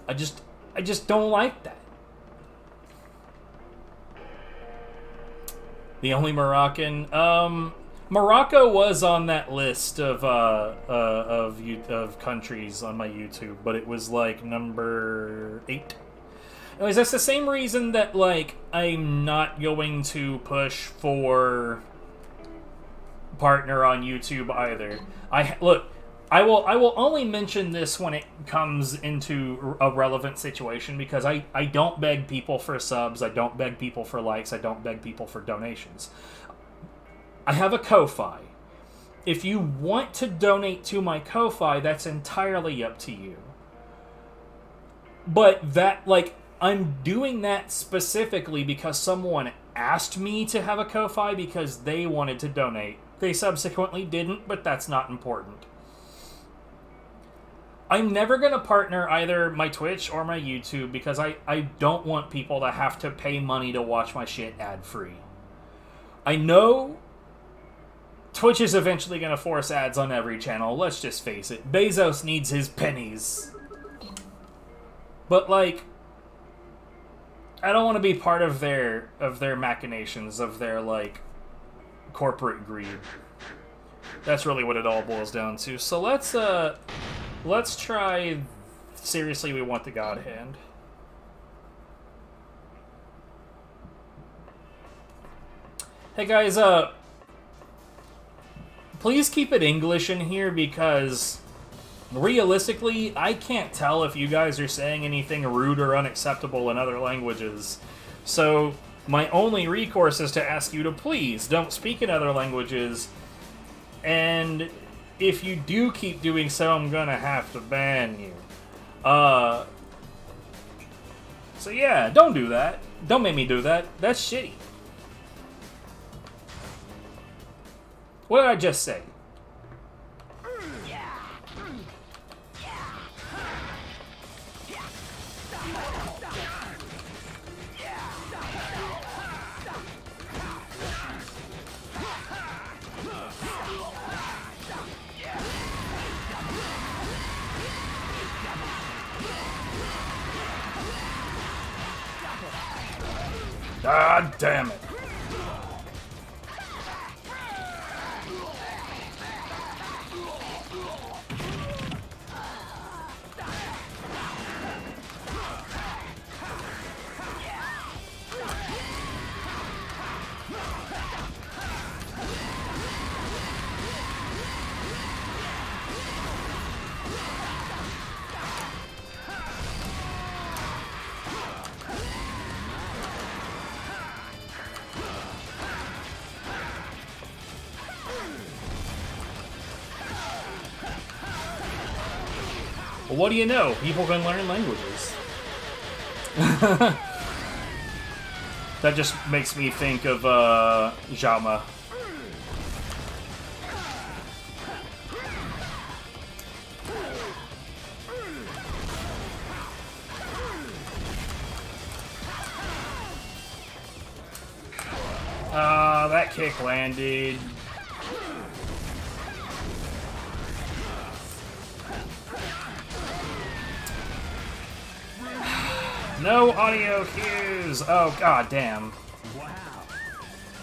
A: I just I just don't like that. The only Moroccan um Morocco was on that list of uh, uh, of of countries on my YouTube, but it was like number eight. Anyways, that's the same reason that like I'm not going to push for partner on YouTube either. I look, I will I will only mention this when it comes into a relevant situation because I I don't beg people for subs, I don't beg people for likes, I don't beg people for donations. I have a Ko-Fi. If you want to donate to my Ko-Fi, that's entirely up to you. But that, like, I'm doing that specifically because someone asked me to have a Ko-Fi because they wanted to donate. They subsequently didn't, but that's not important. I'm never going to partner either my Twitch or my YouTube because I, I don't want people to have to pay money to watch my shit ad free. I know Twitch is eventually going to force ads on every channel. Let's just face it. Bezos needs his pennies. But like I don't want to be part of their of their machinations of their like corporate greed. That's really what it all boils down to. So let's uh let's try seriously we want the god hand. Hey guys, uh please keep it English in here because realistically, I can't tell if you guys are saying anything rude or unacceptable in other languages. So, my only recourse is to ask you to please don't speak in other languages. And if you do keep doing so, I'm gonna have to ban you. Uh. So, yeah, don't do that. Don't make me do that. That's shitty. What did I just say? God damn it. What do you know? People can learn languages. [laughs] that just makes me think of uh, Jama. Uh, that kick landed. No audio cues! Oh, god damn.
B: Wow.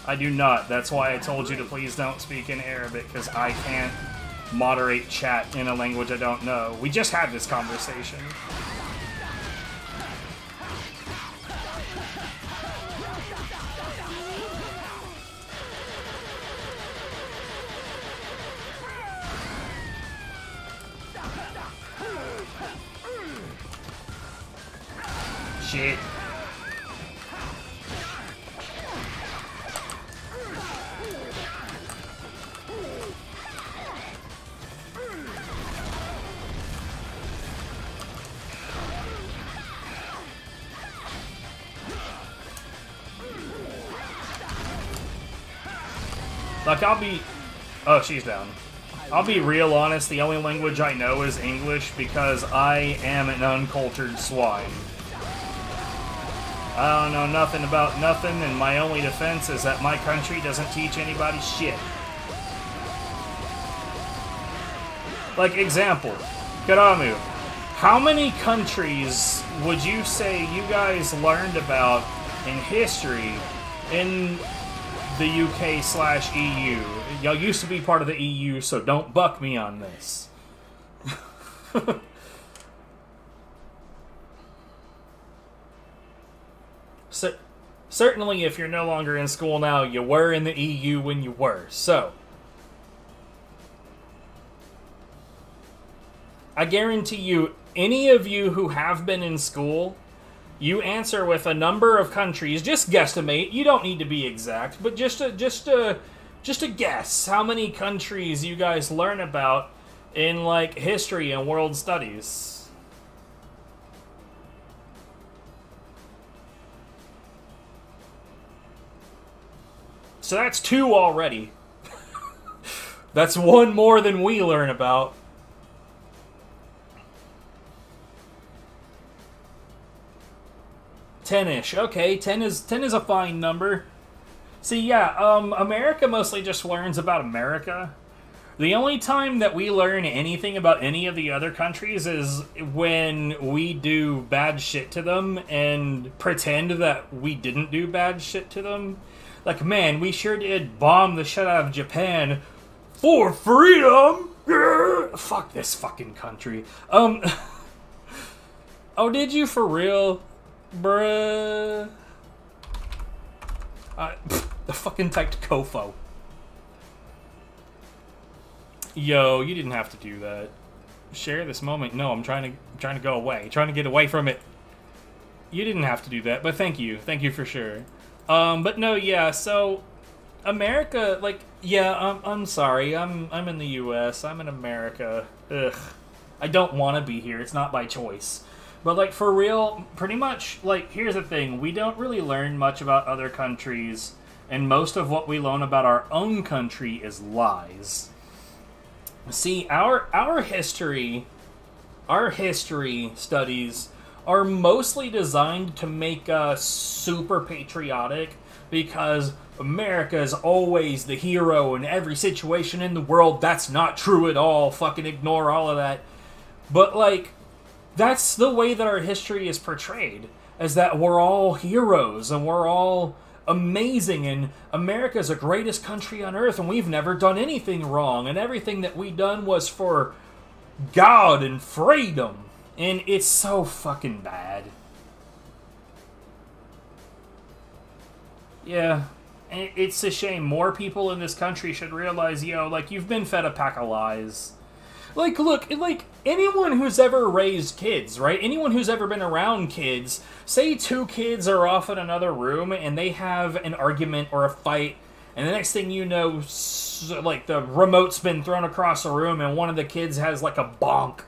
A: I do not. That's why I told you to please don't speak in Arabic, because I can't moderate chat in a language I don't know. We just had this conversation. I'll be... Oh, she's down. I'll be real honest, the only language I know is English because I am an uncultured swine. I don't know nothing about nothing, and my only defense is that my country doesn't teach anybody shit. Like, example, Karamu. How many countries would you say you guys learned about in history in the UK slash EU? Y'all used to be part of the EU, so don't buck me on this. [laughs] Cer- certainly, if you're no longer in school now, you were in the EU when you were. So, I guarantee you, any of you who have been in school, you answer with a number of countries. Just guesstimate. You don't need to be exact, but just a just a just a guess how many countries you guys learn about in like history and world studies. So that's two already. [laughs] that's one more than we learn about. Ten-ish. Okay, ten is ten is a fine number. See, yeah, um, America mostly just learns about America. The only time that we learn anything about any of the other countries is when we do bad shit to them and pretend that we didn't do bad shit to them. Like, man, we sure did bomb the shit out of Japan for freedom. [laughs] Fuck this fucking country. Um. [laughs] oh, did you for real, bruh? Uh, [laughs] the fucking typed Kofo. Yo, you didn't have to do that. Share this moment. No, I'm trying to I'm trying to go away. Trying to get away from it. You didn't have to do that, but thank you. Thank you for sure. Um, but no, yeah, so America like yeah, I'm I'm sorry. I'm I'm in the US. I'm in America. Ugh. I don't want to be here. It's not by choice. But like for real, pretty much like here's the thing, we don't really learn much about other countries and most of what we learn about our own country is lies. See, our our history our history studies are mostly designed to make us super patriotic because America is always the hero in every situation in the world. That's not true at all. Fucking ignore all of that. But like that's the way that our history is portrayed is that we're all heroes and we're all amazing and America's the greatest country on earth and we've never done anything wrong and everything that we done was for God and freedom. And it's so fucking bad. Yeah. It's a shame. More people in this country should realize, yo, like, you've been fed a pack of lies. Like, look, like, anyone who's ever raised kids, right? Anyone who's ever been around kids, say two kids are off in another room and they have an argument or a fight, and the next thing you know, like, the remote's been thrown across the room and one of the kids has, like, a bonk.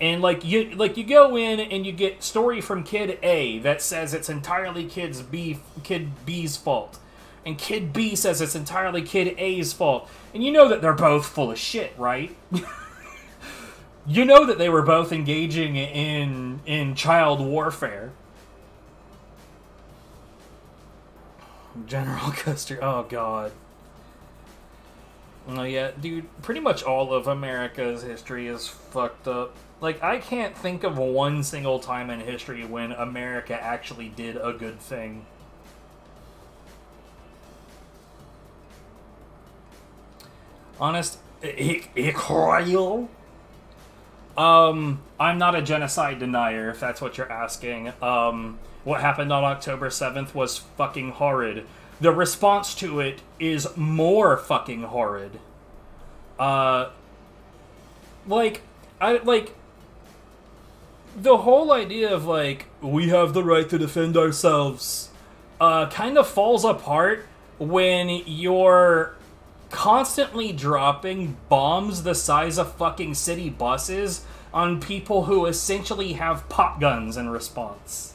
A: and like you like you go in and you get story from kid A that says it's entirely kid's B kid B's fault, and kid B says it's entirely kid A's fault, and you know that they're both full of shit, right? [laughs] you know that they were both engaging in in child warfare. General [laughs] Custer, oh god. Oh yeah, dude, pretty much all of America's history is fucked up. Like I can't think of one single time in history when America actually did a good thing. Honest, Ikroil. Um, I'm not a genocide denier, if that's what you're asking. Um, what happened on October 7th was fucking horrid. The response to it is more fucking horrid. Uh, like, I, like, the whole idea of, like, we have the right to defend ourselves, uh, kind of falls apart when you're constantly dropping bombs the size of fucking city buses on people who essentially have pop guns in response.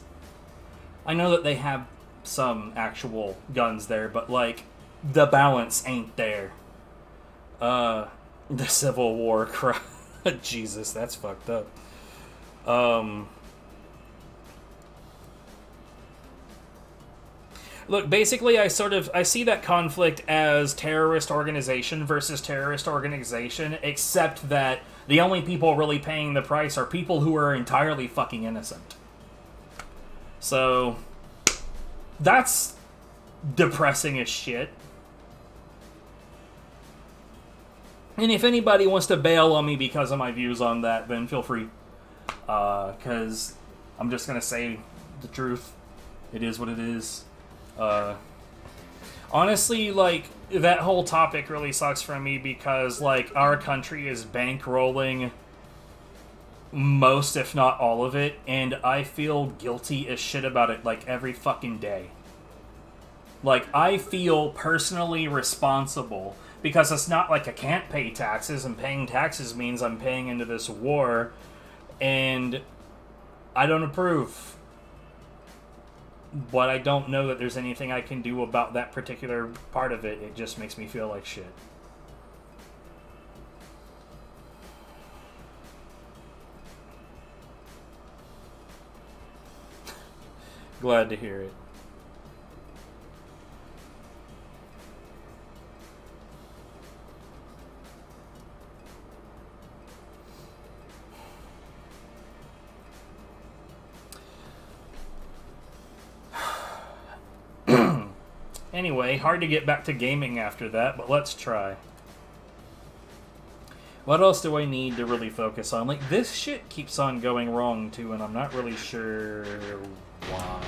A: I know that they have some actual guns there, but like the balance ain't there. Uh the Civil War [laughs] cry. Jesus, that's fucked up. Um Look, basically I sort of I see that conflict as terrorist organization versus terrorist organization, except that the only people really paying the price are people who are entirely fucking innocent. So that's depressing as shit. And if anybody wants to bail on me because of my views on that, then feel free. Because uh, I'm just going to say the truth. It is what it is. Uh, honestly, like, that whole topic really sucks for me because, like, our country is bankrolling most, if not all of it, and I feel guilty as shit about it, like, every fucking day. Like, I feel personally responsible because it's not like I can't pay taxes, and paying taxes means I'm paying into this war, and I don't approve but I don't know that there's anything I can do about that particular part of it. It just makes me feel like shit. [laughs] Glad to hear it. Anyway, hard to get back to gaming after that, but let's try. What else do I need to really focus on? Like, this shit keeps on going wrong, too, and I'm not really sure why.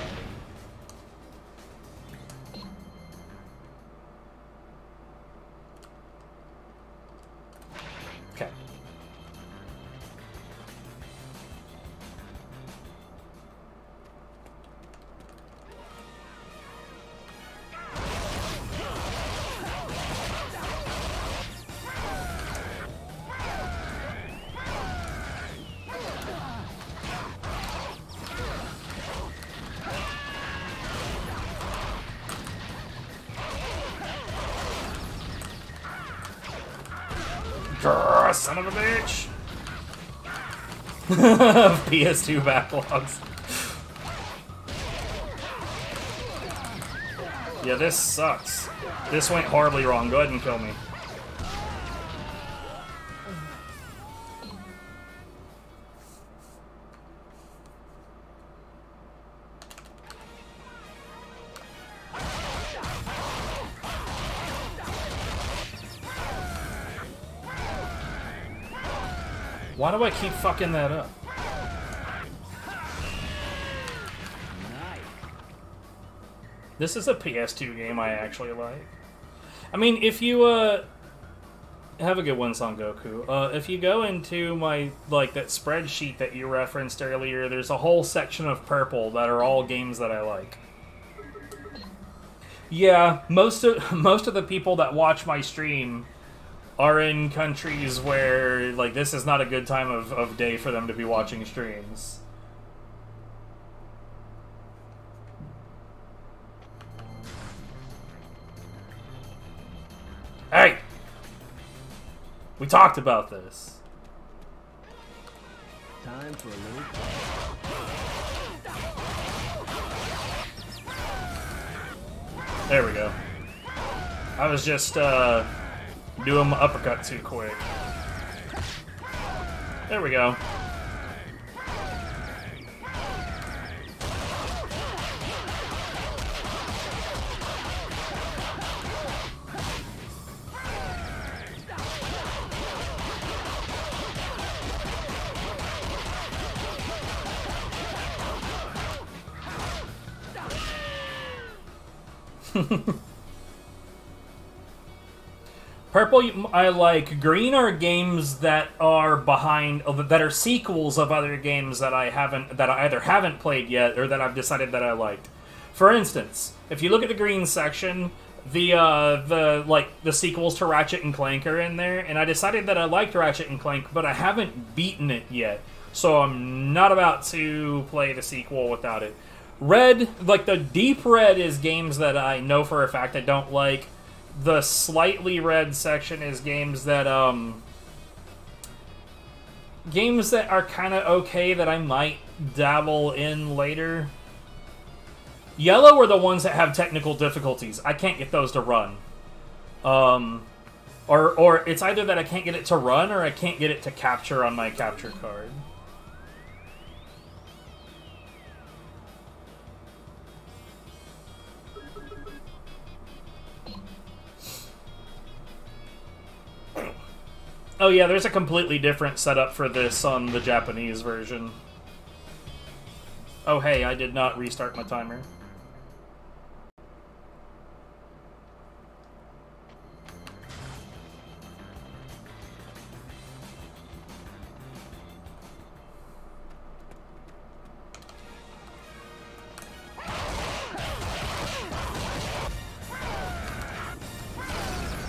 A: PS2 backlogs. Yeah, this sucks. This went horribly wrong. Go ahead and kill me. Why do I keep fucking that up? This is a PS2 game I actually like. I mean, if you, uh... Have a good one, Son Goku. Uh, if you go into my, like, that spreadsheet that you referenced earlier, there's a whole section of purple that are all games that I like. Yeah, most of [laughs] most of the people that watch my stream are in countries where like this is not a good time of, of day for them to be watching streams. Hey! We talked about this.
B: Time for a little.
A: There we go. I was just uh, doing my uppercut too quick. There we go. [laughs] Purple, I like. Green are games that are behind, that are sequels of other games that I haven't, that I either haven't played yet or that I've decided that I liked. For instance, if you look at the green section, the uh, the like the sequels to Ratchet and Clank are in there, and I decided that I liked Ratchet and Clank, but I haven't beaten it yet, so I'm not about to play the sequel without it. Red, like the deep red, is games that I know for a fact I don't like the slightly red section is games that um games that are kind of okay that I might dabble in later. Yellow are the ones that have technical difficulties. I can't get those to run. Um or or it's either that I can't get it to run or I can't get it to capture on my capture card. Oh yeah, there's a completely different setup for this on the Japanese version. Oh hey, I did not restart my timer.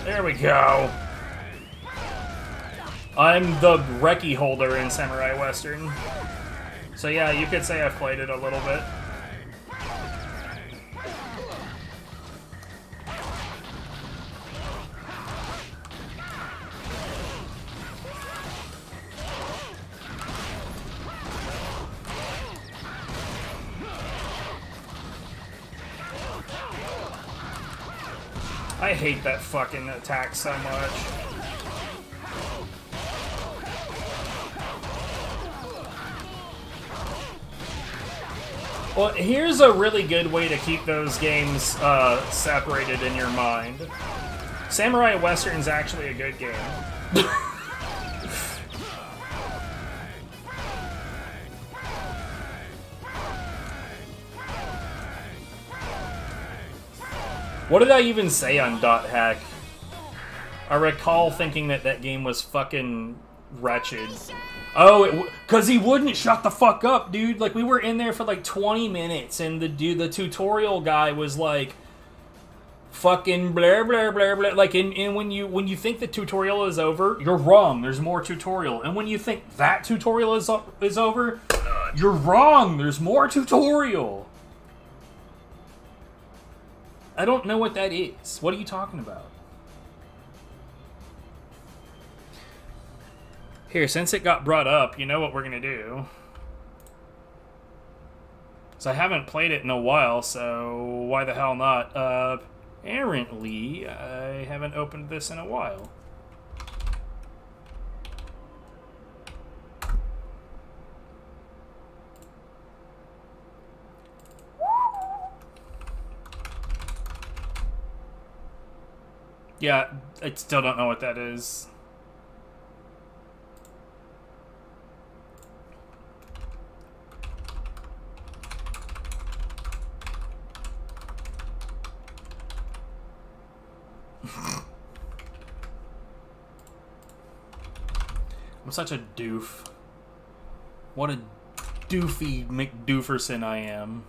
A: There we go. I'm the Reki holder in Samurai Western. So yeah, you could say I've played it a little bit. I hate that fucking attack so much. Well, here's a really good way to keep those games uh, separated in your mind. Samurai Western's actually a good game. what did I even say on Dot Hack? I recall thinking that that game was fucking wretched. Oh, because he wouldn't shut the fuck up, dude. Like, we were in there for like 20 minutes, and the dude, the tutorial guy was like, fucking blah blah blah blah. Like and, and when you when you think the tutorial is over you're wrong. There's more tutorial. And when you think that tutorial is is over you're wrong. There's more tutorial. I don't know what that is. What are you talking about Here, since it got brought up, you know what we're going to do. So I haven't played it in a while, so why the hell not? Uh, apparently, I haven't opened this in a while. Yeah, I still don't know what that is. [sighs] I'm such a doof. What a doofy McDooferson I am.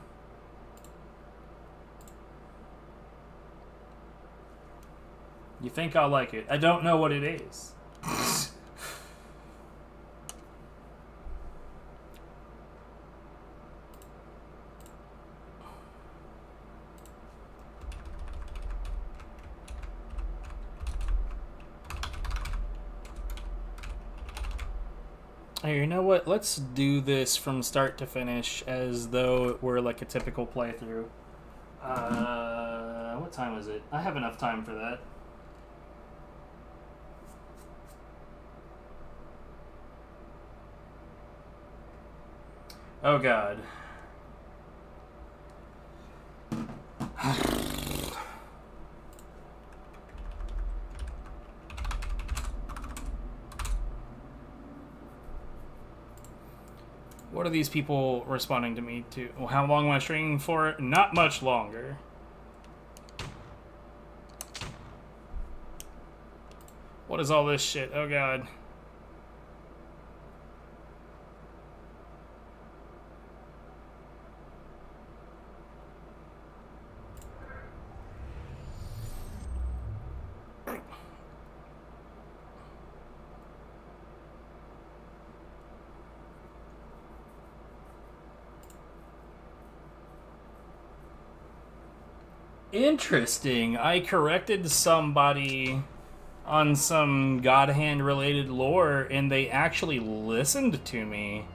A: You think I'll like it? I don't know what it is. [laughs] Hey, you know what? Let's do this from start to finish as though it were like a typical playthrough. Uh, what time is it? I have enough time for that. Oh god. What are these people responding to me to? Well, how long am I streaming for? Not much longer. What is all this shit? Oh god. Interesting. I corrected somebody on some God Hand related lore and they actually listened to me.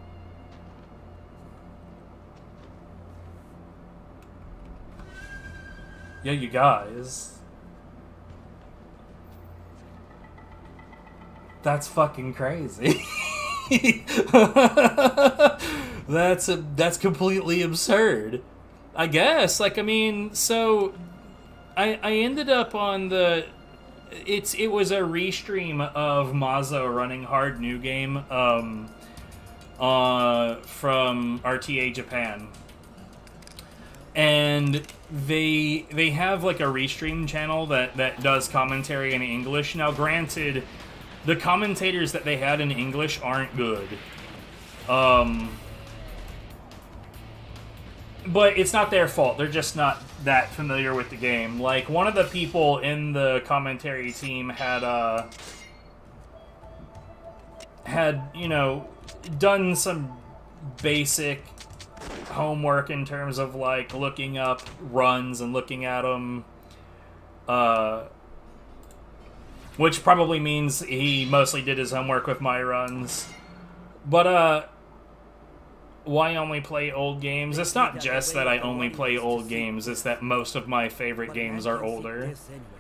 A: Yeah, you guys. That's fucking crazy. [laughs] that's a, that's completely absurd. I guess. Like I mean, so I I ended up on the it's it was a restream of Mazo running hard new game um uh from RTA Japan. And they they have like a restream channel that that does commentary in English. Now granted, the commentators that they had in English aren't good. Um but it's not their fault. They're just not that familiar with the game. Like one of the people in the commentary team had uh had, you know, done some basic homework in terms of like looking up runs and looking at them uh which probably means he mostly did his homework with my runs. But uh why only play old games? It's not just that I only play old games, it's that most of my favorite games are older.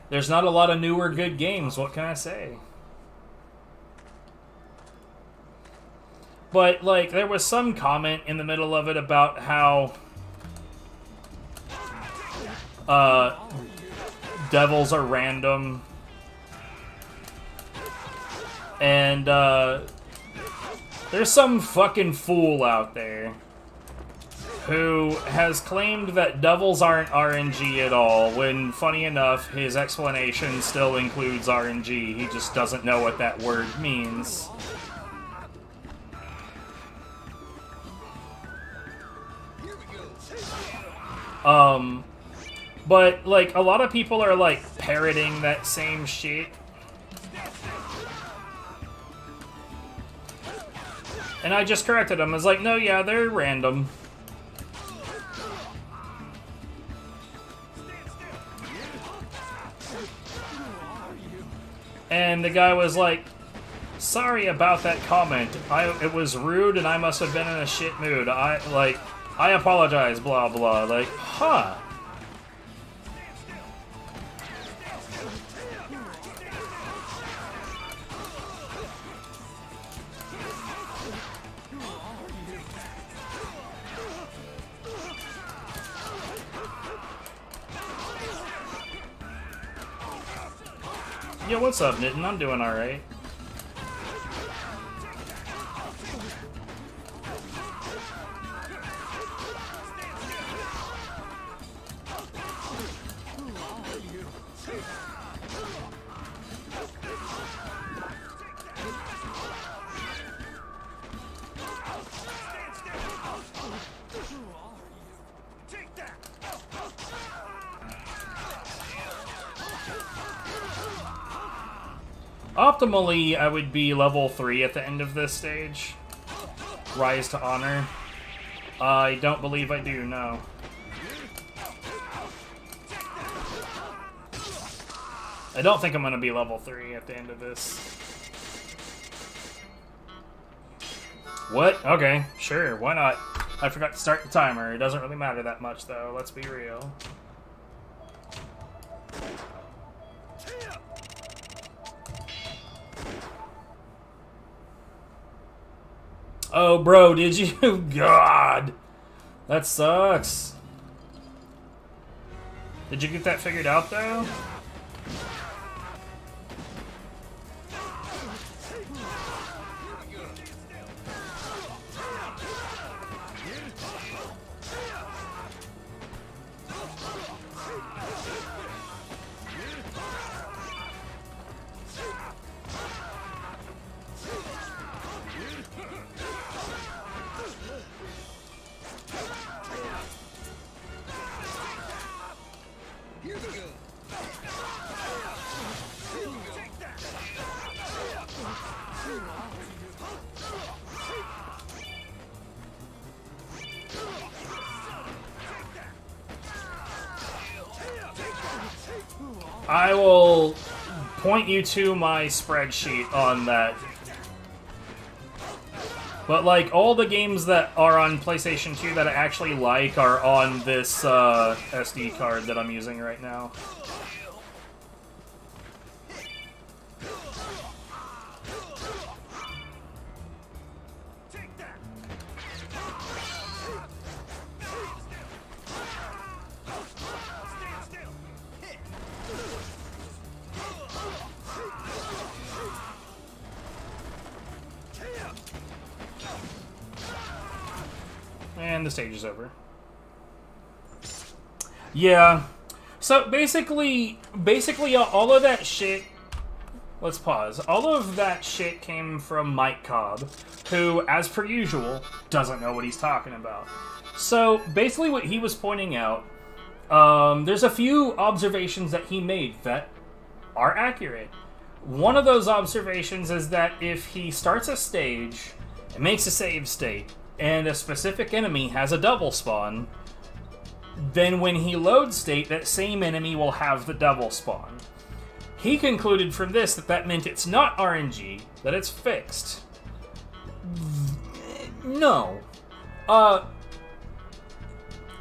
A: There's not a lot of newer good games, what can I say? But, like, there was some comment in the middle of it about how... Uh, devils are random. And, uh, there's some fucking fool out there who has claimed that devils aren't RNG at all, when, funny enough, his explanation still includes RNG. He just doesn't know what that word means. Um, but, like, a lot of people are, like, parroting that same shit And I just corrected him. I was like, no, yeah, they're random. And the guy was like, sorry about that comment. I It was rude and I must have been in a shit mood. I, like, I apologize, blah, blah. Like, huh. Yo, what's up, Nitten? I'm doing alright. Optimally, I would be level 3 at the end of this stage. Rise to Honor. I don't believe I do, no. I don't think I'm going to be level 3 at the end of this. What? Okay, sure, why not? I forgot to start the timer. It doesn't really matter that much, though. Let's be real. Oh, bro, did you? [laughs] Oh, God. That sucks. Did you get that figured out, though? I will point you to my spreadsheet on that. But like all the games that are on PlayStation 2 that I actually like are on this uh, SD card that I'm using right now. Yeah. So basically, basically all of that shit. Let's pause. All of that shit came from Mike Cobb, who, as per usual, doesn't know what he's talking about. So basically, what he was pointing out, um, there's a few observations that he made that are accurate. One of those observations is that if he starts a stage and makes a save state, and a specific enemy has a double spawn, then when he loads state, that same enemy will have the double spawn. He concluded from this that that meant it's not RNG, that it's fixed. No. Uh,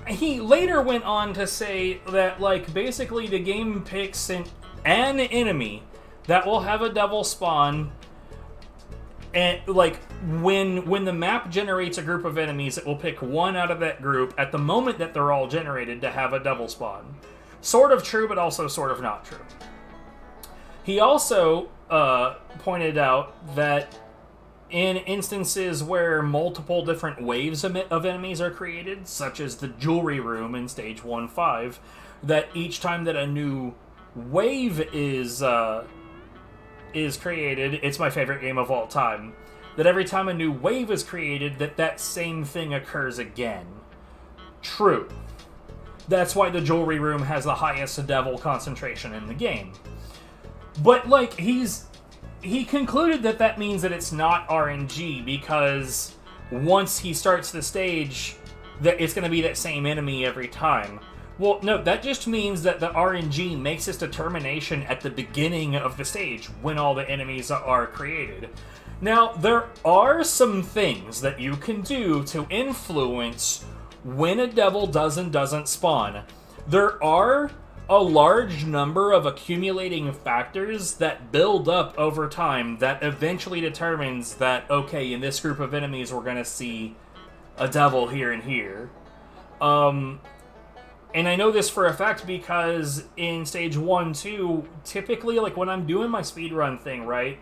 A: he later went on to say that, like, basically the game picks an, an enemy that will have a double spawn and like when when the map generates a group of enemies it will pick one out of that group at the moment that they're all generated to have a double spawn. Sort of true but also sort of not true. He also uh, pointed out that in instances where multiple different waves of enemies are created such as the jewelry room in stage 1-5 that each time that a new wave is uh, is created, it's my favorite game of all time. That every time a new wave is created, that that same thing occurs again. True. That's why the jewelry room has the highest devil concentration in the game. But like he's he concluded that that means that it's not RNG because once he starts the stage, that it's going to be that same enemy every time. Well, no, that just means that the RNG makes its determination at the beginning of the stage when all the enemies are created. Now, there are some things that you can do to influence when a devil does and doesn't spawn. There are a large number of accumulating factors that build up over time that eventually determines that, okay, in this group of enemies, we're going to see a devil here and here. Um, and I know this for a fact because in stage one, two, typically, like when I'm doing my speedrun thing, right?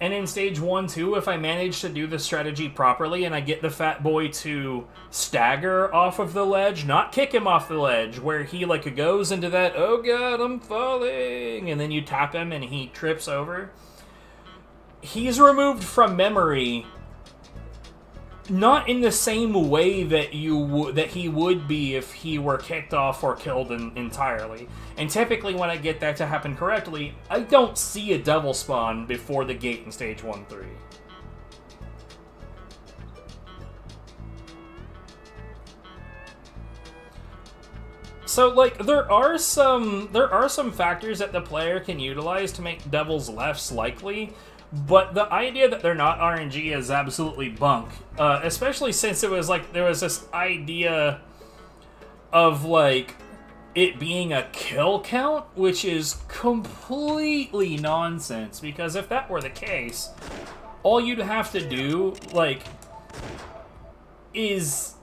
A: And in stage one, two, if I manage to do the strategy properly and I get the fat boy to stagger off of the ledge, not kick him off the ledge, where he like goes into that, oh god, I'm falling, and then you tap him and he trips over. He's removed from memory not in the same way that you that he would be if he were kicked off or killed in- entirely. And typically, when I get that to happen correctly, I don't see a devil spawn before the gate in stage one three. So like there are some there are some factors that the player can utilize to make Devil's Lefts likely, but the idea that they're not RNG is absolutely bunk. Uh, especially since it was like there was this idea of like it being a kill count, which is completely nonsense. Because if that were the case, all you'd have to do like is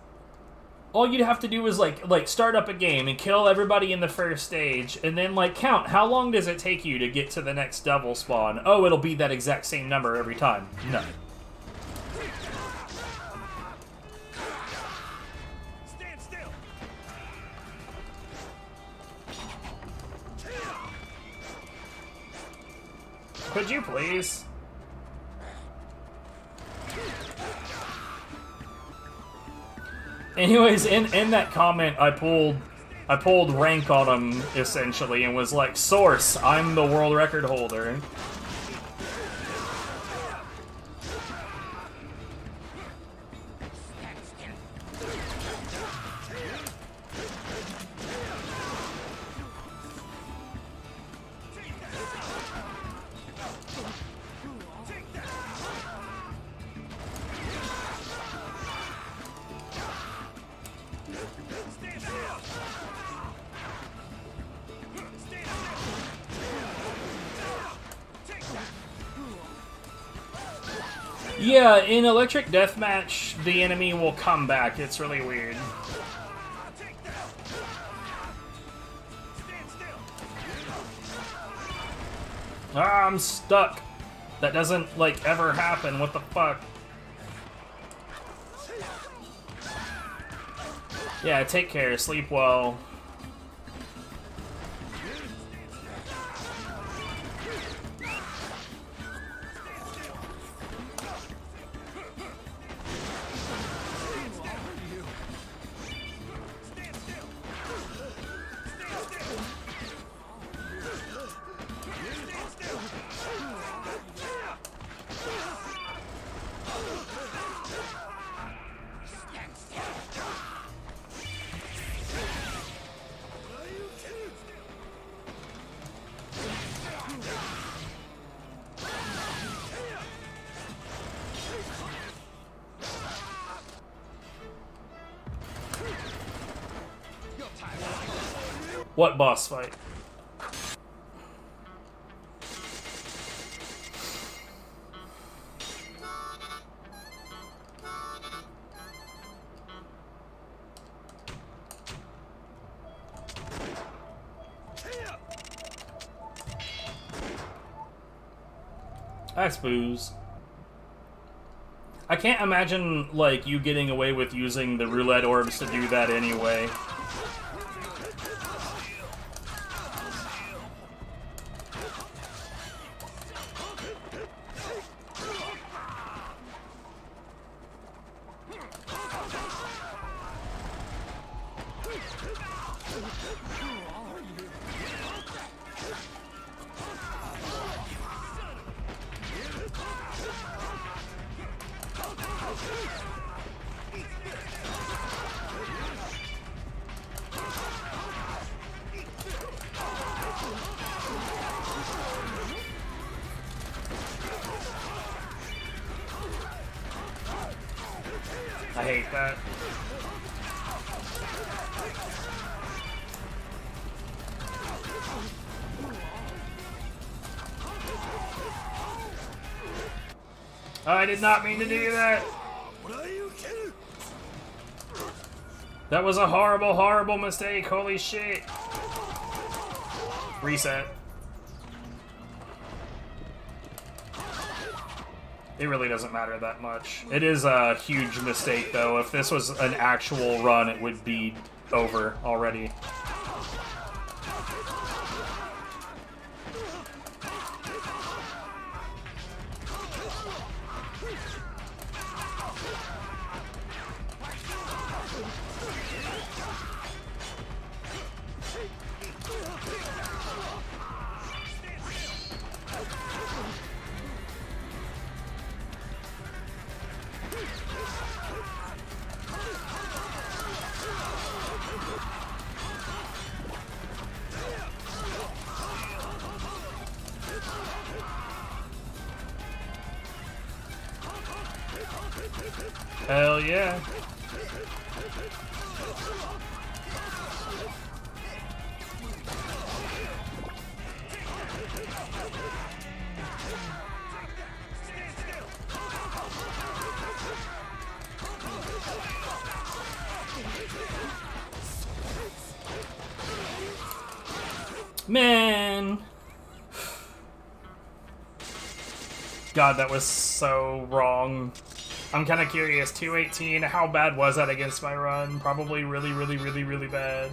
A: all you'd have to do is like like start up a game and kill everybody in the first stage and then like count how long does it take you to get to the next devil spawn? Oh it'll be that exact same number every time. No could you please anyways in in that comment i pulled i pulled rank on him essentially and was like source i'm the world record holder in Electric Deathmatch, the enemy will come back. It's really weird. Ah, I'm stuck. That doesn't, like, ever happen. What the fuck? Yeah, take care. Sleep well. What boss fight? That's booze. I can't imagine, like, you getting away with using the roulette orbs to do that anyway. Did not mean to do that. That was a horrible, horrible mistake. Holy shit. Reset. It really doesn't matter that much. It is a huge mistake, though. If this was an actual run, it would be over already. Hell yeah. Man. [sighs] God, that was so wrong. I'm kind of curious. 218, how bad was that against my run? Probably really, really, really, really bad.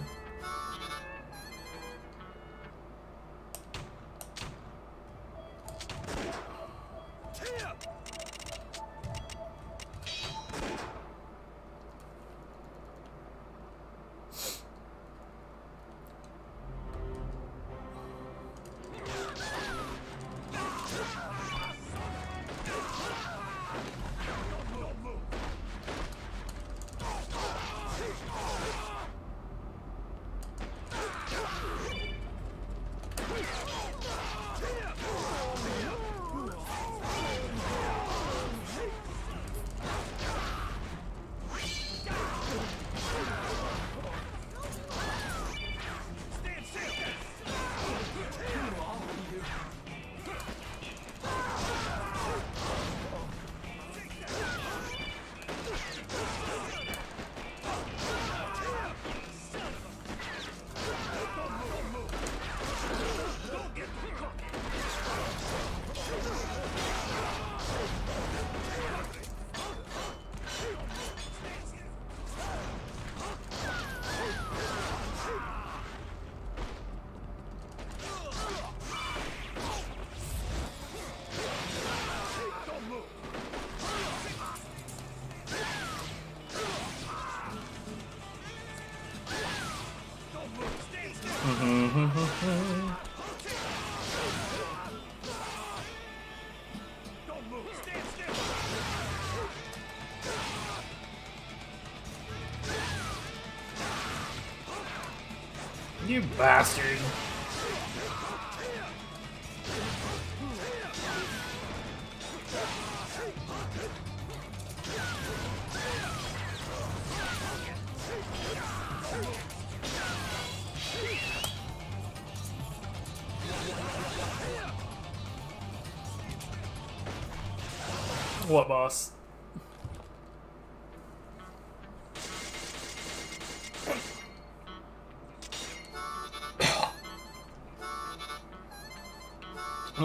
A: Bastard.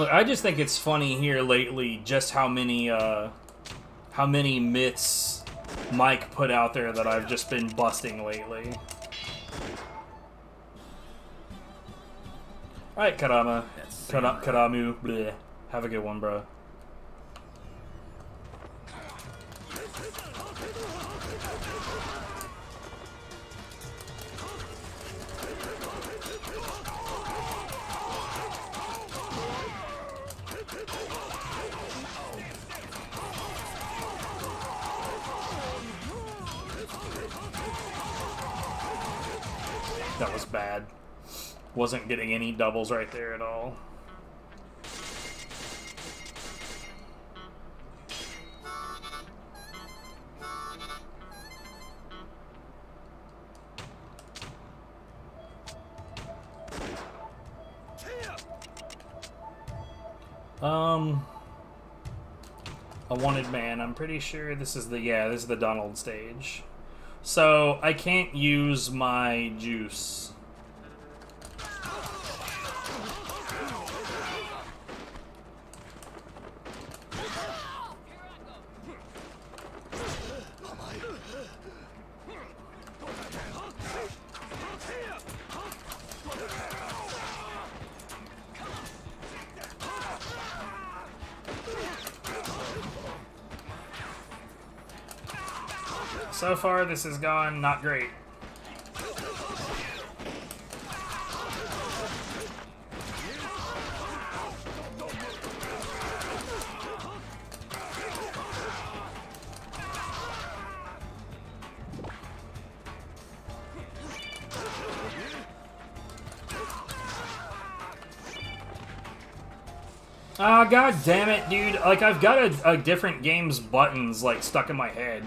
A: Look, I just think it's funny here lately just how many uh how many myths Mike put out there that I've just been busting lately. Alright, Karama. Kara- Karamu. Bleh. Have a good one, bro. Wasn't getting any doubles right there at all. Um, a wanted man. I'm pretty sure this is the yeah, this is the Donald stage. So I can't use my juice. So far, this has gone not great. Ah, god damn it, dude. Like, I've got a, a different game's buttons, like, stuck in my head.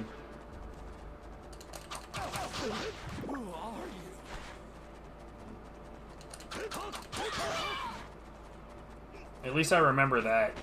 A: Least I remember that.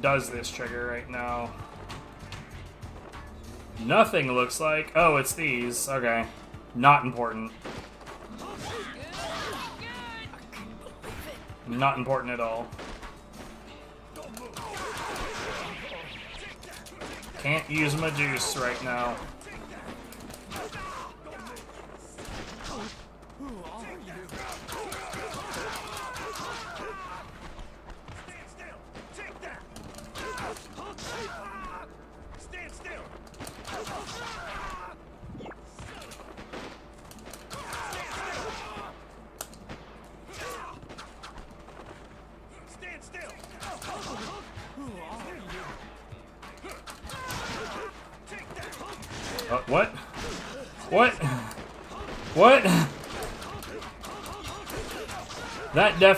A: Does this trigger right now? Nothing looks like. Oh, it's these. Okay. Not important. Not important at all. Can't use my juice right now.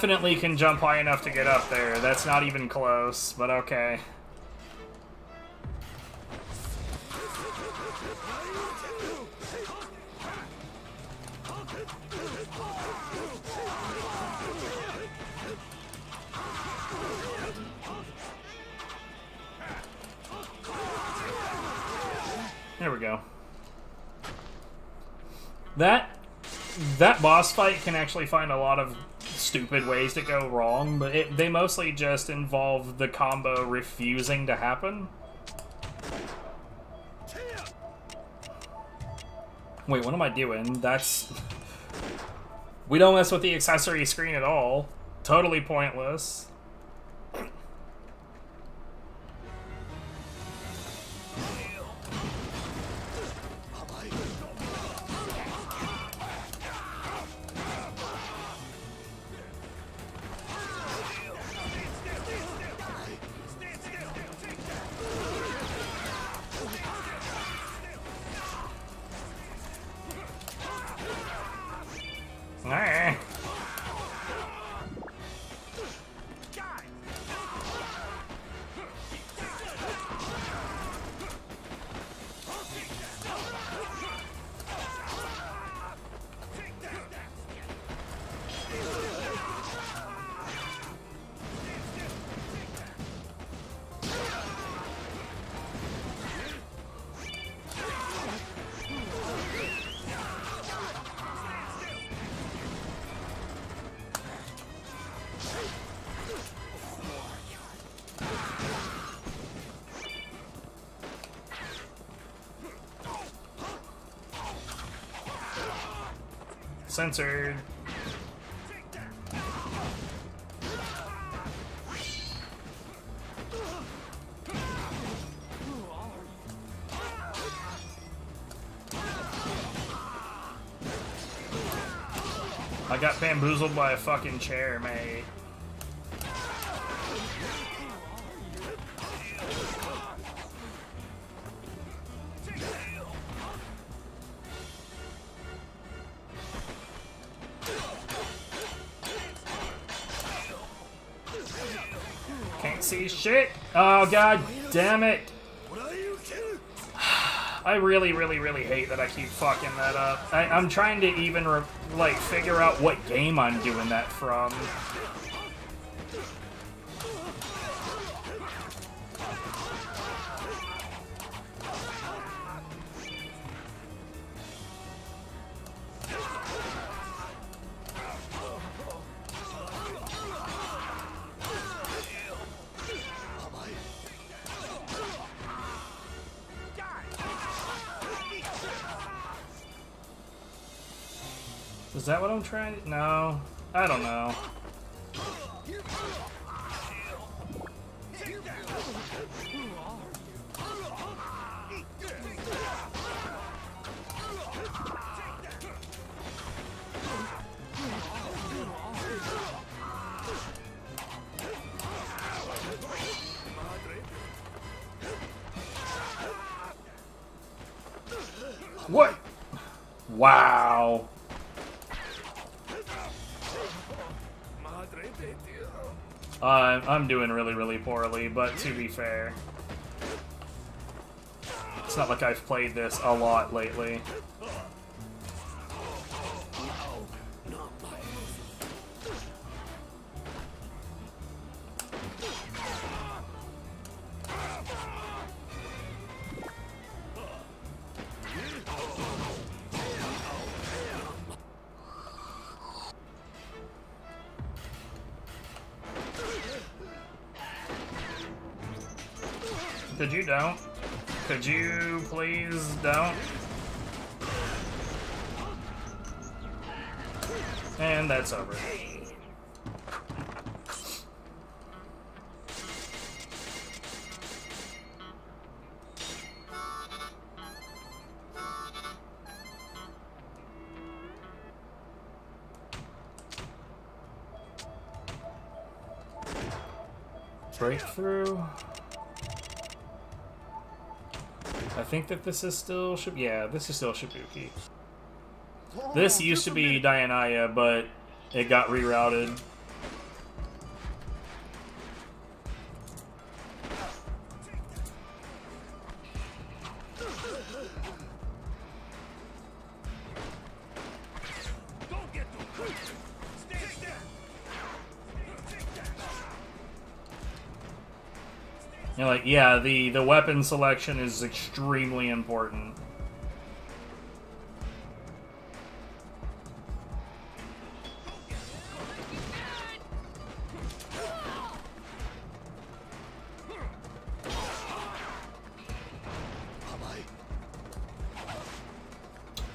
A: Definitely can jump high enough to get up there. That's not even close, but okay. There we go. That that boss fight can actually find a lot of stupid ways to go wrong, but it, they mostly just involve the combo refusing to happen. Wait, what am I doing? That's... [laughs] We don't mess with the accessory screen at all. Totally pointless. Censored. I got bamboozled by a fucking chair, mate. Oh god damn it. I really, really, really hate that I keep fucking that up. I, I'm trying to even, like, figure out what game I'm doing that from. But to be fair, it's not like I've played this a lot lately. This is still Shib- yeah, this is still Shibuki. This used to be Dianaya, but it got rerouted. Like, yeah, the the weapon selection is extremely important.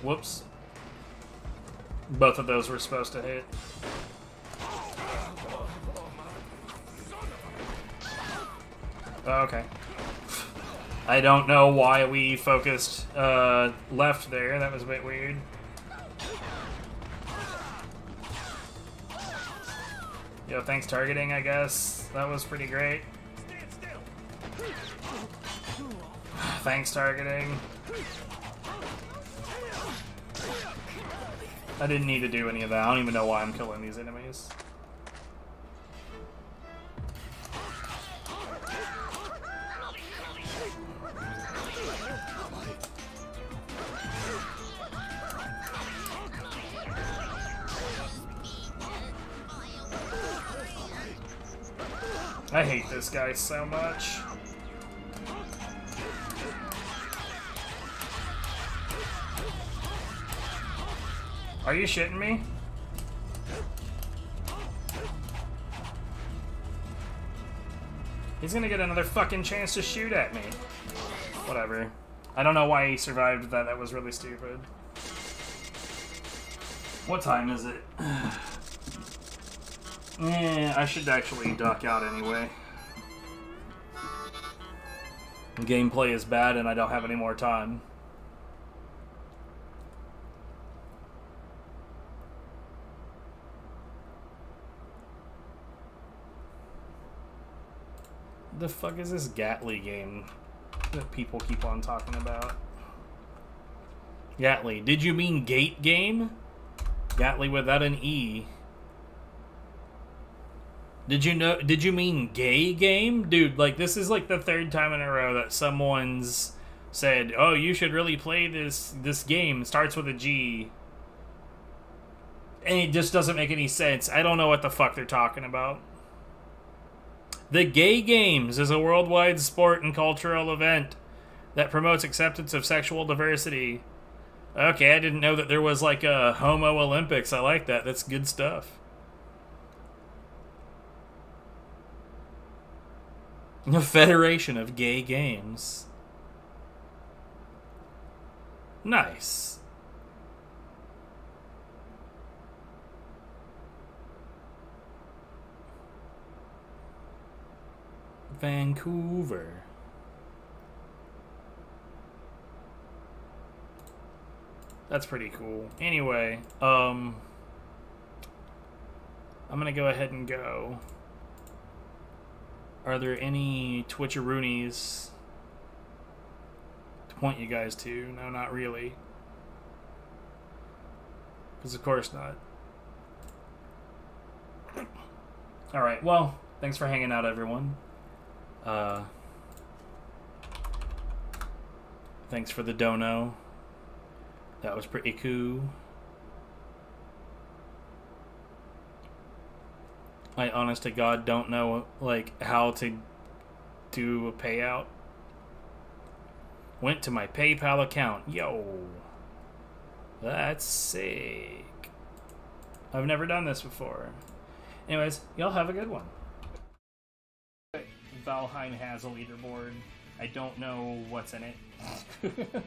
A: Whoops. Both of those were supposed to hit. Okay. I don't know why we focused uh, left there. That was a bit weird. Yo, thanks targeting, I guess. That was pretty great. [sighs] Thanks targeting. I didn't need to do any of that. I don't even know why I'm killing these enemies. This guy so much. Are you shitting me? He's gonna get another fucking chance to shoot at me. Whatever. I don't know why he survived that. That was really stupid. What time is it? Yeah, [sighs] I should actually duck out anyway. Gameplay is bad and I don't have any more time. The fuck is this Gatly game that people keep on talking about? Gatly. Did you mean gate game? Gatly without an E. Did you know? Did you mean gay game, dude? Like this is like the third time in a row that someone's said, "Oh, you should really play this this game." It starts with a G, and it just doesn't make any sense. I don't know what the fuck they're talking about. The Gay Games is a worldwide sport and cultural event that promotes acceptance of sexual diversity. Okay, I didn't know that there was like a Homo Olympics. I like that. That's good stuff. [laughs] The Federation of Gay Games. Nice. Vancouver. That's pretty cool. Anyway, um I'm gonna go ahead and go. Are there any Twitcheroonies to point you guys to? No, not really. Because of course not. Alright, well, thanks for hanging out, everyone. Uh, thanks for the dono. That was pretty cool. I honest to God don't know like how to do a payout. Went to my PayPal account. Yo. That's sick. I've never done this before. Anyways, y'all have a good one. Valheim has a leaderboard. I don't know what's in it. [laughs]